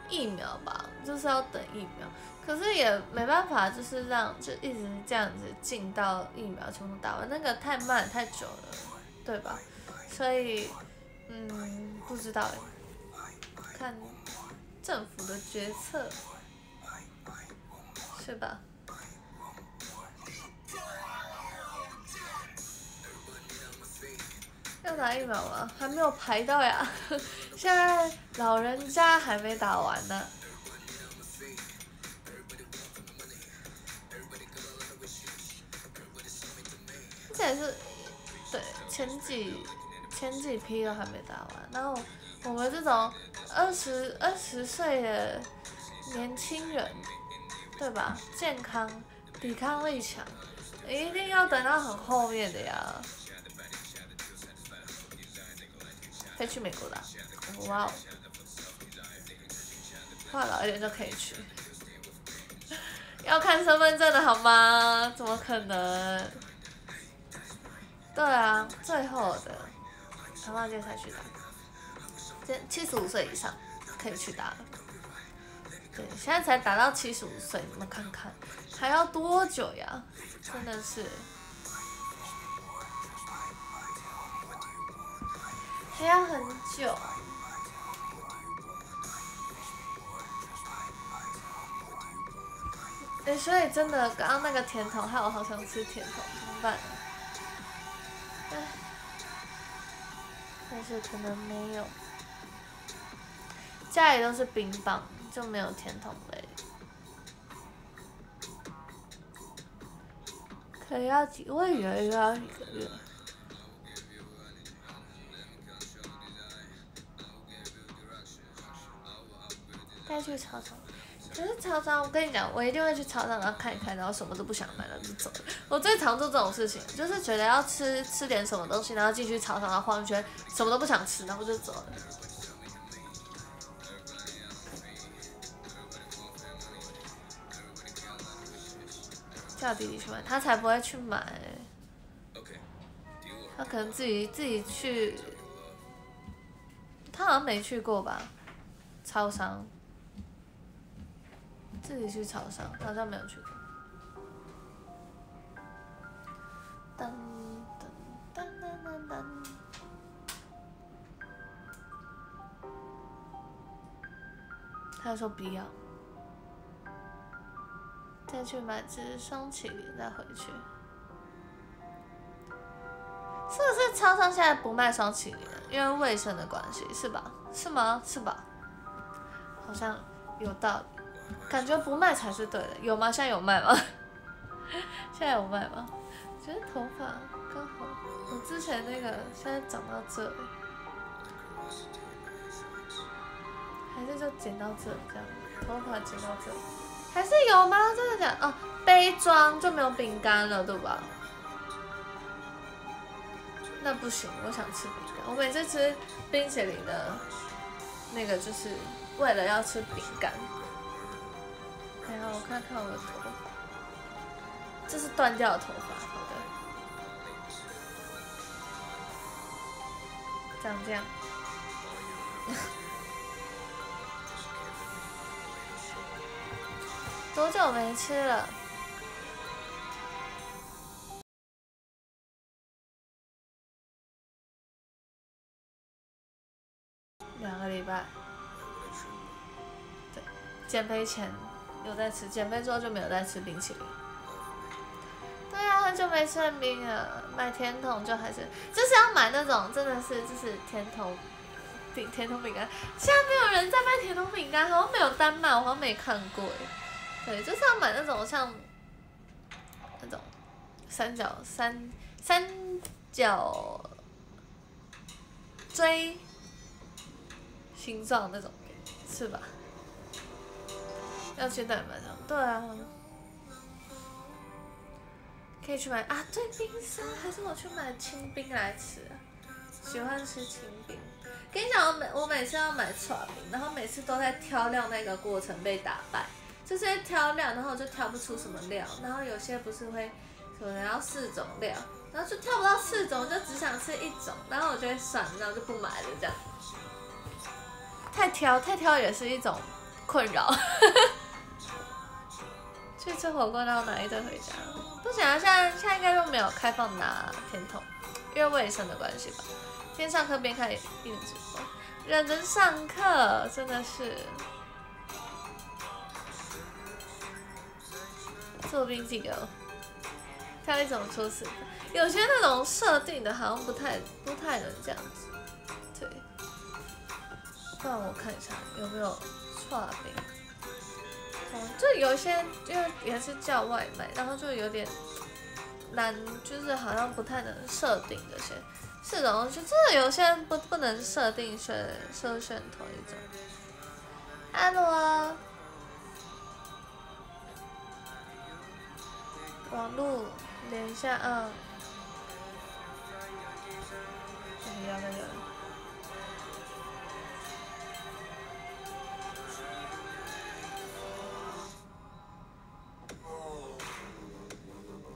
疫苗吧，就是要等疫苗。可是也没办法，就是让就一直这样子进到疫苗全部打完，那个太慢太久了，对吧？所以，嗯，不知道看政府的决策，是吧？要打疫苗吗？还没有排到呀，现在老人家还没打完呢。这也是，对，前几前几批都还没打完，然后我们这种二十二十岁的年轻人，对吧？健康，抵抗力强，一定要等到很后面的呀。可以去美国的，哇哦！话老一点就可以去，要看身份证的好吗？怎么可能？对啊，最后的，长发街才去打，这七十五岁以上可以去打了。对，现在才打到七十五岁，你们看看，还要多久呀？真的是。还要很久。哎，所以真的，刚刚那个甜筒，害我好想吃甜筒，怎么办？哎，但是可能没有，家里都是冰棒，就没有甜筒类。可要几？我以为要一个月。再去操场，可是操场，我跟你讲，我一定会去操场，然后看一看，然后什么都不想买了就走了。我最常做这种事情，就是觉得要吃吃点什么东西，然后进去操场，然后晃一圈，什么都不想吃，然后就走了。叫弟弟去买，他才不会去买。他可能自己自己去，他好像没去过吧，超商。自己去潮汕，好像没有去过。噔噔噔噔噔噔。他说不要，再去买只双麒麟再回去。是不是超商现在不卖双麒麟？因为卫生的关系，是吧？是吗？是吧？好像有道理。感觉不卖才是对的，有吗？现在有卖吗？现在有卖吗？觉得头发刚好，我之前那个现在长到这里，还是就剪到这这样，头发剪到这，还是有吗？真的假？哦，杯装就没有饼干了，对吧？那不行，我想吃饼干。我每次吃冰淇淋的，那个就是为了要吃饼干。哎呀，我看看我的头，这是断掉的头发，好的，长这样，多久没吃了？两个礼拜，对，减肥前。有在吃，减肥之后就没有再吃冰淇淋。对啊，很久没吃冰了，买甜筒就还是就是要买那种真的是就是甜筒饼甜筒饼干。现在没有人在卖甜筒饼干，好像没有单卖，我好像没看过对，就是要买那种像那种三角三三角锥形状那种，是吧？要去代买上，对啊，可以去买啊，对，冰沙还是我去买清冰来吃，喜欢吃清冰。跟你讲，我每我每次要买串冰，然后每次都在挑料那个过程被打败，就是挑料，然后我就挑不出什么料，然后有些不是会可能要四种料，然后就挑不到四种，就只想吃一种，然后我就会算，然后就不买了这样。太挑，太挑也是一种困扰。去吃火锅，然后拿一堆回家。不行啊，现在现在应该都没有开放拿甜筒，因为卫生的关系吧。边上课边看一直播，认真上课，真的是。做冰记给我，挑一种初始，有些那种设定的，好像不太不太能这样子。对，不然我看一下有没有串冰。哦，就有一些因为也是叫外卖，然后就有点难，就是好像不太能设定这些。是的，就真的有些人不不能设定选设选同一种。Hello，网络连一下啊。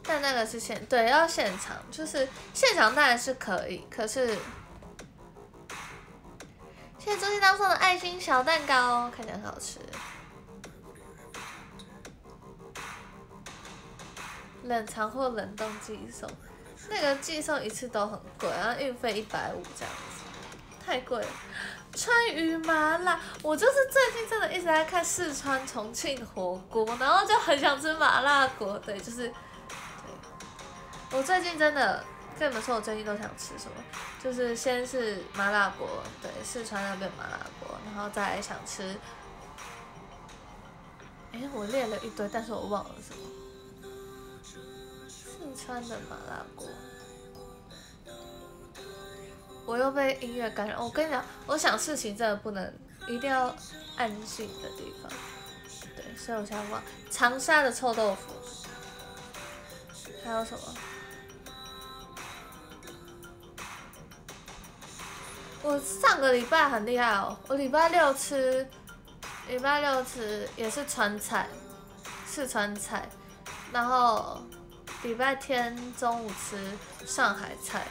但那个是现对要现场，就是现场当然是可以，可是谢谢周心当送的爱心小蛋糕，看起来很好吃。冷藏或冷冻寄送，那个寄送一次都很贵，然后运费一百五这样子，太贵了。川渝麻辣，我就是最近真的一直在看四川重庆火锅，然后就很想吃麻辣锅，对，就是。我最近真的跟你们说，我最近都想吃什么，就是先是麻辣锅，对，四川那边麻辣锅，然后再想吃，哎，我列了一堆，但是我忘了什么，四川的麻辣锅，我又被音乐干扰。我跟你讲，我想事情真的不能，一定要安静的地方，对，所以我想忘长沙的臭豆腐，还有什么？我上个礼拜很厉害哦，我礼拜六吃，礼拜六吃也是川菜，四川菜，然后礼拜天中午吃上海菜，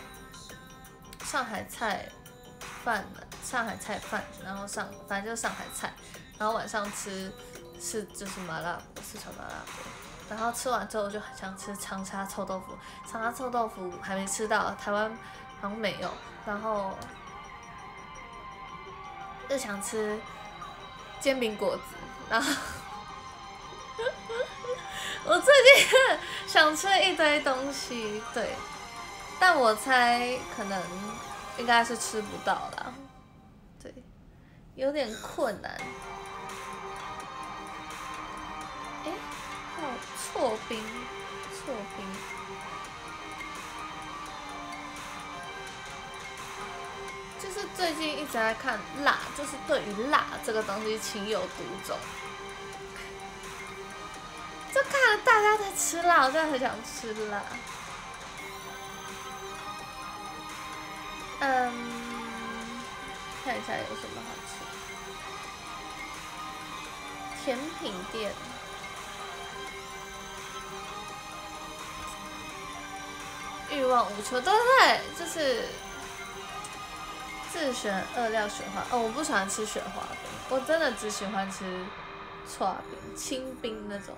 上海菜饭，上海菜饭，然后上反正就是上海菜，然后晚上吃是就是麻辣锅，四川麻辣锅，然后吃完之后就想吃长沙臭豆腐，长沙臭豆腐还没吃到，台湾好像没有，然后。就想吃煎饼果子，然后 我最近 想吃一堆东西，对，但我猜可能应该是吃不到了，对，有点困难。哎，哦，错冰，错冰。就是最近一直在看辣，就是对于辣这个东西情有独钟。就看了大家在吃辣，我真的很想吃辣。嗯，看一下有什么好吃。甜品店，欲望无穷，对对对，就是。自选二料雪花哦，我不喜欢吃雪花冰，我真的只喜欢吃搓冰、清冰那种。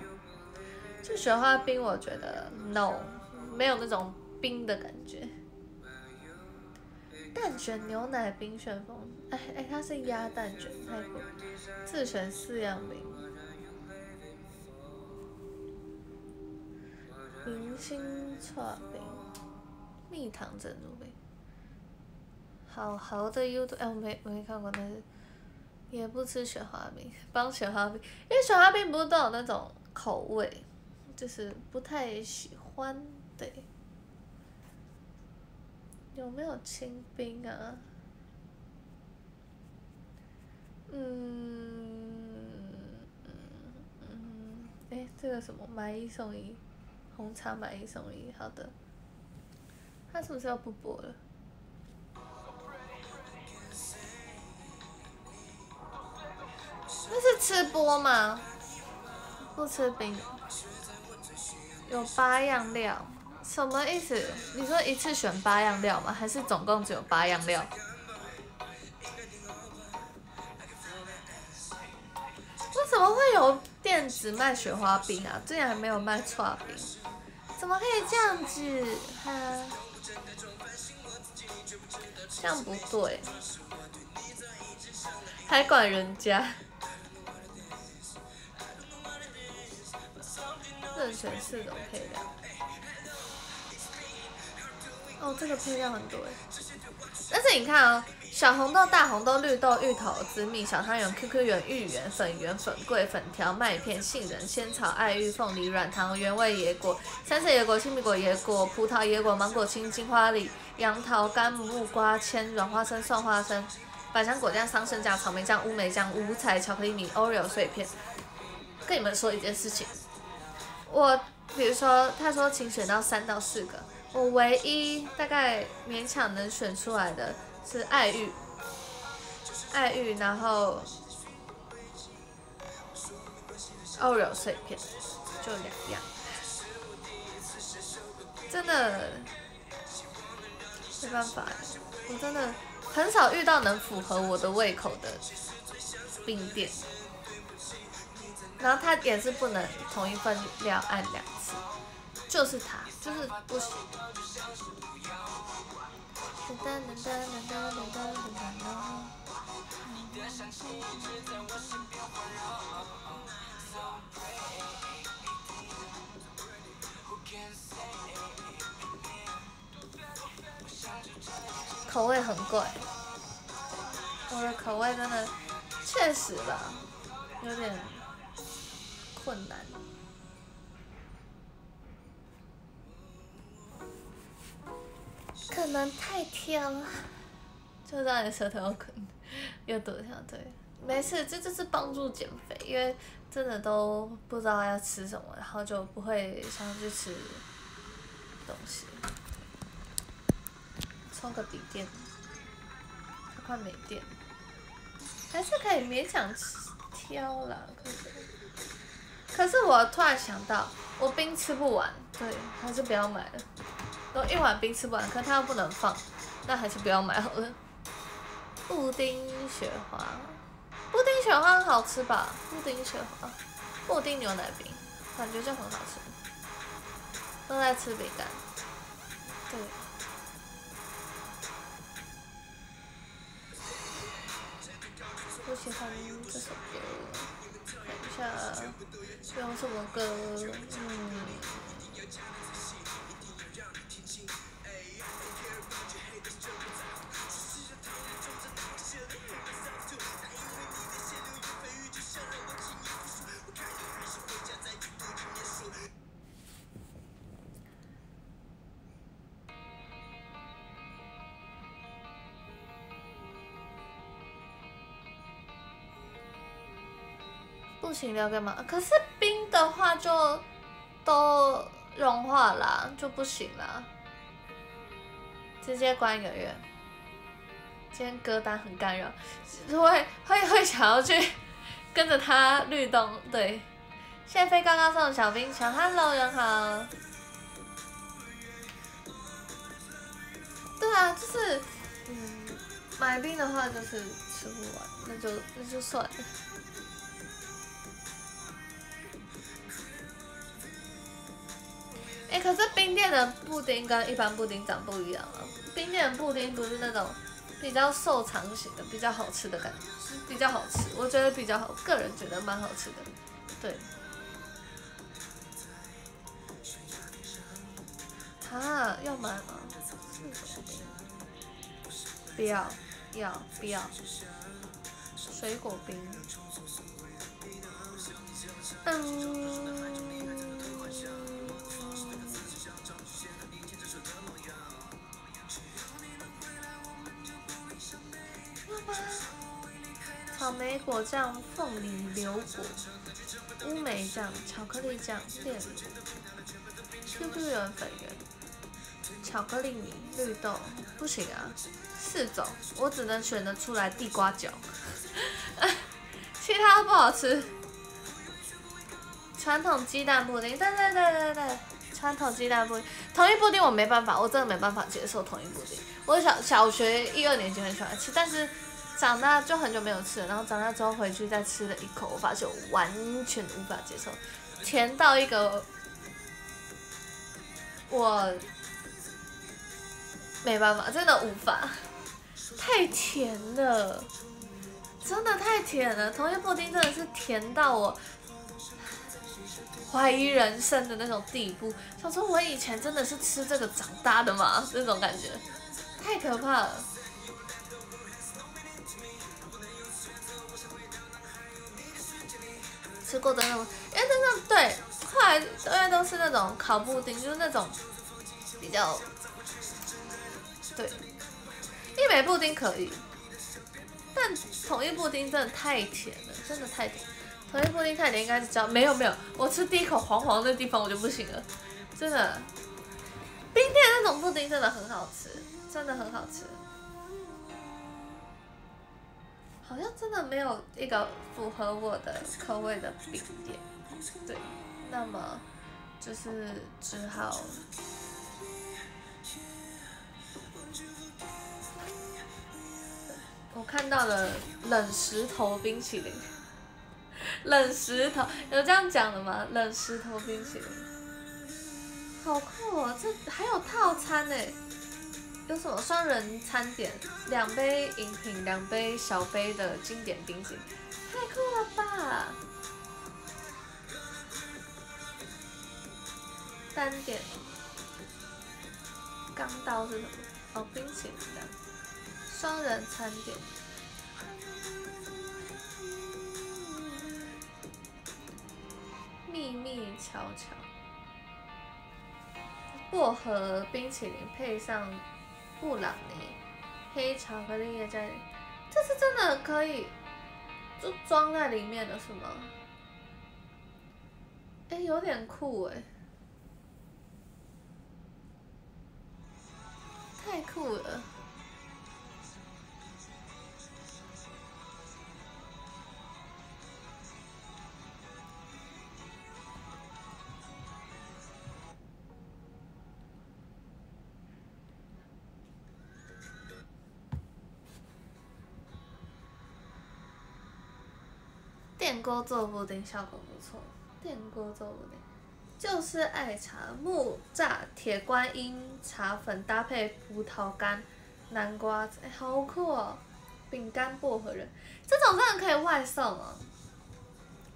就雪花冰，我觉得 no，没有那种冰的感觉。蛋卷牛奶冰旋风，哎哎，它是鸭蛋卷，太贵。自选四样冰，明星搓冰，蜜糖珍珠。好好的 YouTube，哎，我没没看过，但是也不吃雪花冰，帮雪花冰，因为雪花冰不是都有那种口味，就是不太喜欢，对。有没有清冰啊？嗯嗯嗯，哎，这个什么买一送一，红茶买一送一，好的。他是不是要不播了？那是吃播吗？不吃冰，有八样料，什么意思？你说一次选八样料吗？还是总共只有八样料？为什么会有店子卖雪花冰啊？竟然还没有卖串冰，怎么可以这样子？哈，这样不对，还管人家。正选四种配料，哦，这个配料很多哎。但是你看啊，小红豆、大红豆、绿豆、芋头、紫米、小汤圆、QQ 圆、芋圆、粉圆、粉桂、粉条、麦片、杏仁、仙草、爱玉、凤梨、软糖、原味野果、三色野果、青苹果野果、葡萄野果、芒果青、金花梨、杨桃、干木瓜、千软花生、蒜花生、百香果酱、桑葚酱、草莓酱、乌梅酱、五彩巧克力米、Oreo 碎片。跟你们说一件事情，我比如说他说请选到三到四个。我唯一大概勉强能选出来的是爱玉，爱玉，然后 Oreo 碎片，就两样，真的没办法，我真的很少遇到能符合我的胃口的冰店，然后它也是不能同一份料按两次，就是它。就是不行。口味很贵，我的口味真的确实吧，有点困难。可能太挑了，就让你舌头又啃又堵上。对，没事，这就是帮助减肥，因为真的都不知道要吃什么，然后就不会想去吃东西。充个底电，它快没电，还是可以勉强挑了，可是，可是我突然想到，我冰吃不完，对，还是不要买了。我一碗冰吃不完，可它又不能放，那还是不要买好了。布丁雪花，布丁雪花好吃吧？布丁雪花，布丁牛奶冰，感觉就很好吃。都在吃饼干，对。我喜欢这首歌，看下用什么歌，嗯。行，要干嘛？可是冰的话就都融化了，就不行了。直接关一个月。今天歌单很干扰，会会会想要去 跟着他律动。对，谢飞刚刚送的小冰球，Hello，人好。对啊，就是嗯，买冰的话就是吃不完，那就那就算了。哎，可是冰店的布丁跟一般布丁长不一样啊。冰店的布丁不是那种比较瘦长型的，比较好吃的感觉，比较好吃，我觉得比较好，个人觉得蛮好吃的。对。啊，要买吗？不要，要不要？水果冰。嗯。草莓果酱、凤梨流果、乌梅酱、巧克力酱、炼乳、QQ 圆粉圆、巧克力米、绿豆，不行啊，四种，我只能选得出来地瓜角，其他不好吃。传统鸡蛋布丁，对对对对对，传统鸡蛋布丁，统一布丁我没办法，我真的没办法接受统一布丁。我小小学一二年级很喜欢吃，但是。长大就很久没有吃了，然后长大之后回去再吃了一口，我发现我完全无法接受，甜到一个我没办法，真的无法，太甜了，真的太甜了，同一布丁真的是甜到我怀疑人生的那种地步，想说我以前真的是吃这个长大的吗？那种感觉，太可怕了。吃过的那种，因为真的对，后来因为都是那种烤布丁，就是那种比较，对，一美布丁可以，但统一布丁真的太甜了，真的太甜。统一布丁太甜应该是知道，没有没有，我吃第一口黄黄的地方我就不行了，真的。冰店那种布丁真的很好吃，真的很好吃。好像真的没有一个符合我的口味的饼店，对，那么就是只好，我看到了冷石头冰淇淋，冷石头有这样讲的吗？冷石头冰淇淋，好酷哦！这还有套餐呢。有什么双人餐点，两杯饮品，两杯小杯的经典冰淇淋，太酷了吧！单点，刚到是什么？哦，冰淇淋的双人餐点，秘密悄悄，薄荷冰淇淋配上。布朗尼黑巧克力也在，这是真的可以就装在里面的是吗？哎，有点酷哎，太酷了。电锅做布丁效果不错，电锅做布丁就是爱茶木榨铁观音茶粉搭配葡萄干、南瓜子，哎，好酷哦！饼干薄荷仁，这种真的可以外送哦。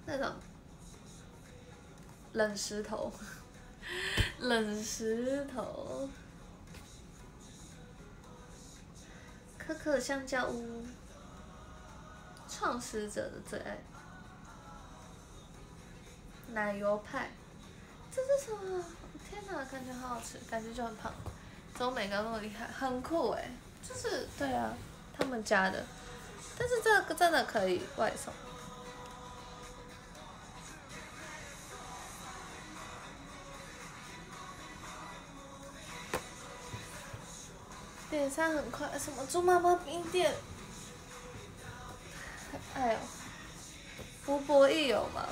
那种冷石头，冷石头，可可香蕉屋，创始者的最爱。奶油派，这是什么？天哪，感觉好好吃，感觉就很胖。怎么每个那么厉害？很酷哎，就是对啊，他们家的。但是这个真的可以外送。点餐很快，什么猪妈妈冰店？哎呦，吴博弈有吗？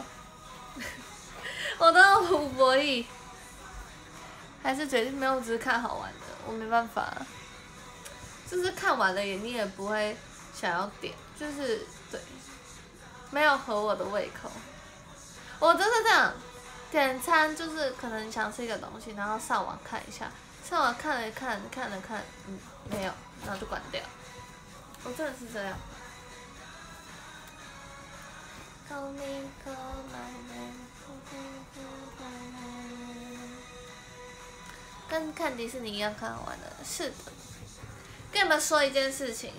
我都要胡博弈，还是决定没有，只是看好玩的，我没办法，就是看完了也你也不会想要点，就是对，没有合我的胃口。我真是这样，点餐就是可能想吃一个东西，然后上网看一下，上网看了看，看了看，嗯，没有，然后就关掉。我真的是这样。跟看迪士尼一样看好玩的，是的。跟你们说一件事情，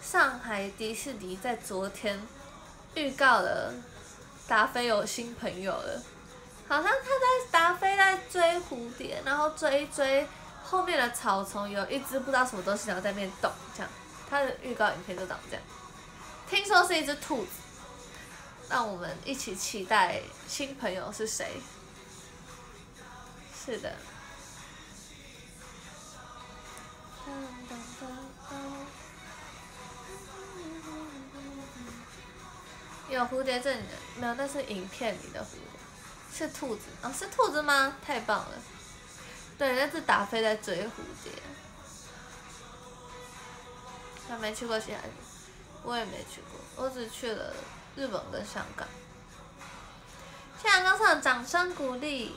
上海迪士尼在昨天预告了达菲有新朋友了，好像他在达菲在追蝴蝶，然后追一追后面的草丛有一只不知道什么东西然后在那边动，这样，他的预告影片就长这样。听说是一只兔子。让我们一起期待新朋友是谁？是的。有蝴蝶阵人没有？那是影片里的蝴蝶，是兔子哦？是兔子吗？太棒了！对，那是达菲在追蝴蝶。还没去过西海我也没去过，我只去了。日本跟香港，现在上掌声鼓励。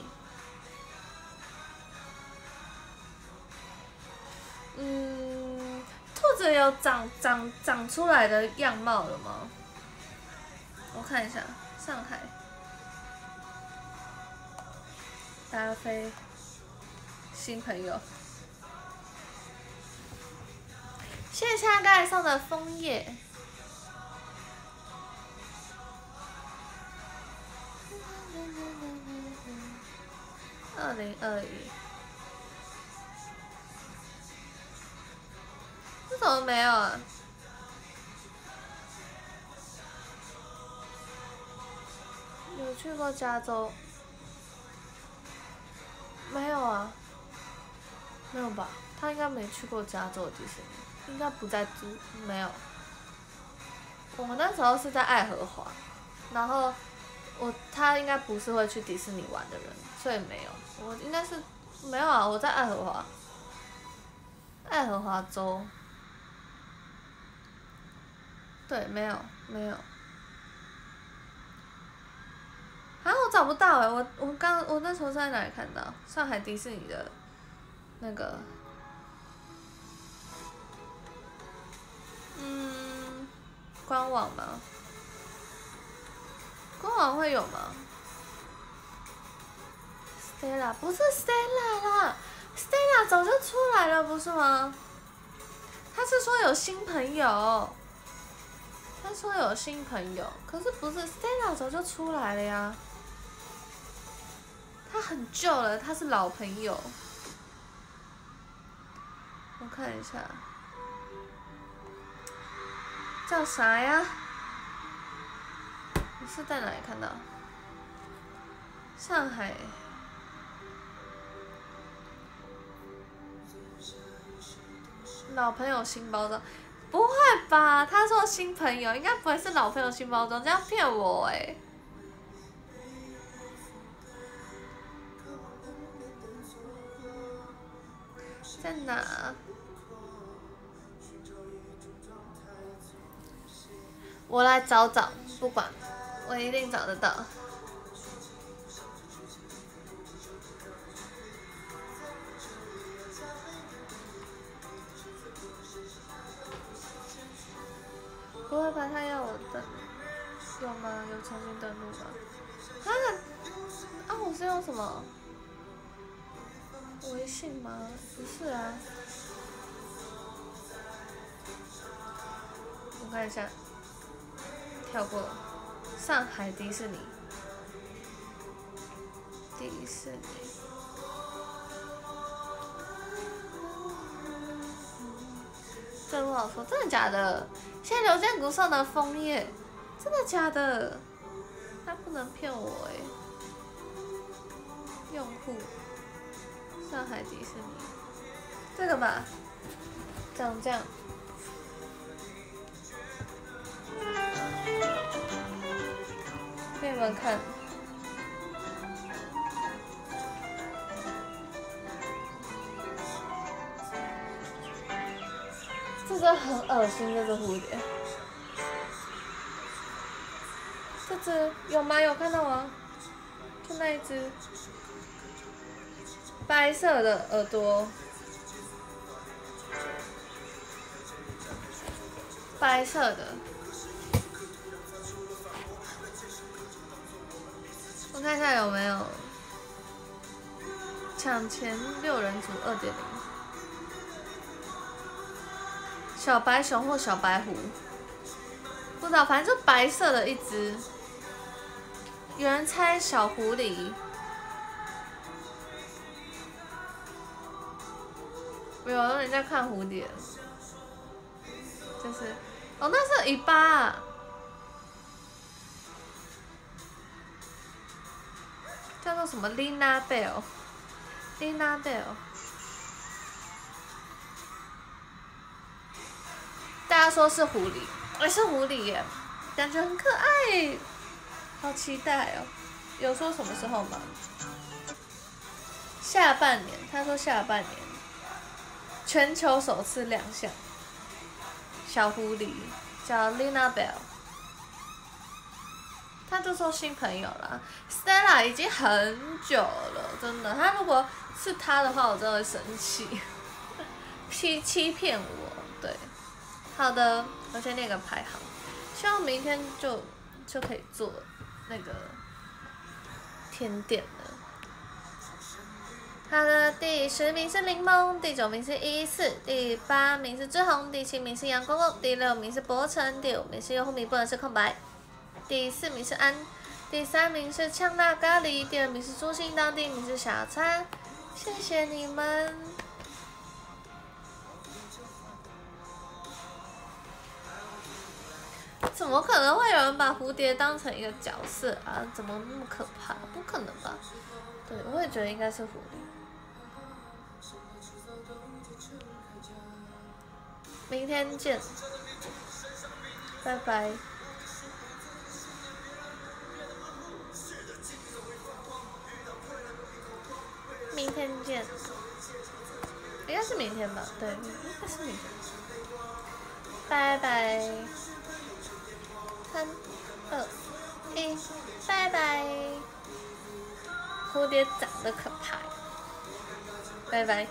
嗯，兔子有长长长出来的样貌了吗？我看一下，上海。咖啡，新朋友。谢谢刚才送的枫叶。二零二一，这怎么没有啊？有去过加州？没有啊，没有吧？他应该没去过加州迪士尼，应该不在租，没有。我们那时候是在爱荷华，然后我他应该不是会去迪士尼玩的人，所以没有。我应该是没有啊，我在爱荷华，爱荷华州。对，没有，没有。啊，我找不到哎，我我刚我那时候在哪里看到？上海迪士尼的，那个，嗯，官网吗？官网会有吗？Stella 不是 Stella 啦，Stella 早就出来了不是吗？他是说有新朋友，他说有新朋友，可是不是 Stella 早就出来了呀？他很旧了，他是老朋友。我看一下，叫啥呀？是在哪里看到？上海。老朋友新包装，不会吧？他说新朋友，应该不会是老朋友新包装，这样骗我哎。在哪？我来找找，不管，我一定找得到。不会吧？他要我登，有吗？有重新登录吗？啊？啊！我是用什么？微信吗？不是啊。我看一下，跳过。上海迪士尼。迪士尼。这不好说，真的假的？现在刘建国上的枫叶，真的假的？他不能骗我哎。用户。上海迪士尼，这个吧，长这样，给你们看，这只很恶心，这只蝴蝶，这只有吗？有看到吗？就那一只。白色的耳朵，白色的。看一下有没有抢钱六人组二点零，小白熊或小白狐，不知道，反正就白色的一只。有人猜小狐狸。没有，人家看蝴蝶，就是，哦，那是尾巴，什么？Lina Bell，Lina Bell，大家说是狐狸，哎，是狐狸耶，感觉很可爱，好期待哦！有说什么时候吗？下半年，他说下半年。全球首次亮相，小狐狸叫 Lina Bell，他就说新朋友啦，Stella 已经很久了，真的，他如果是他的话，我真的会生气，欺欺骗我，对，好的，我先列个排行，希望明天就就可以做那个甜点了，好的，第十名是柠檬，第九名是一四，第八名是志宏，第七名是杨公公，第六名是博成，第五名是用户名不能是空白，第四名是安，第三名是呛辣咖喱，第二名是猪心当，第一名是小餐，谢谢你们。怎么可能会有人把蝴蝶当成一个角色啊？怎么那么可怕？不可能吧？对，我也觉得应该是蝴蝶。明天见，拜拜。明天见，应该是明天吧？对，应该是明天。拜拜。三、二、一，拜拜。蝴蝶长得可怕。拜拜。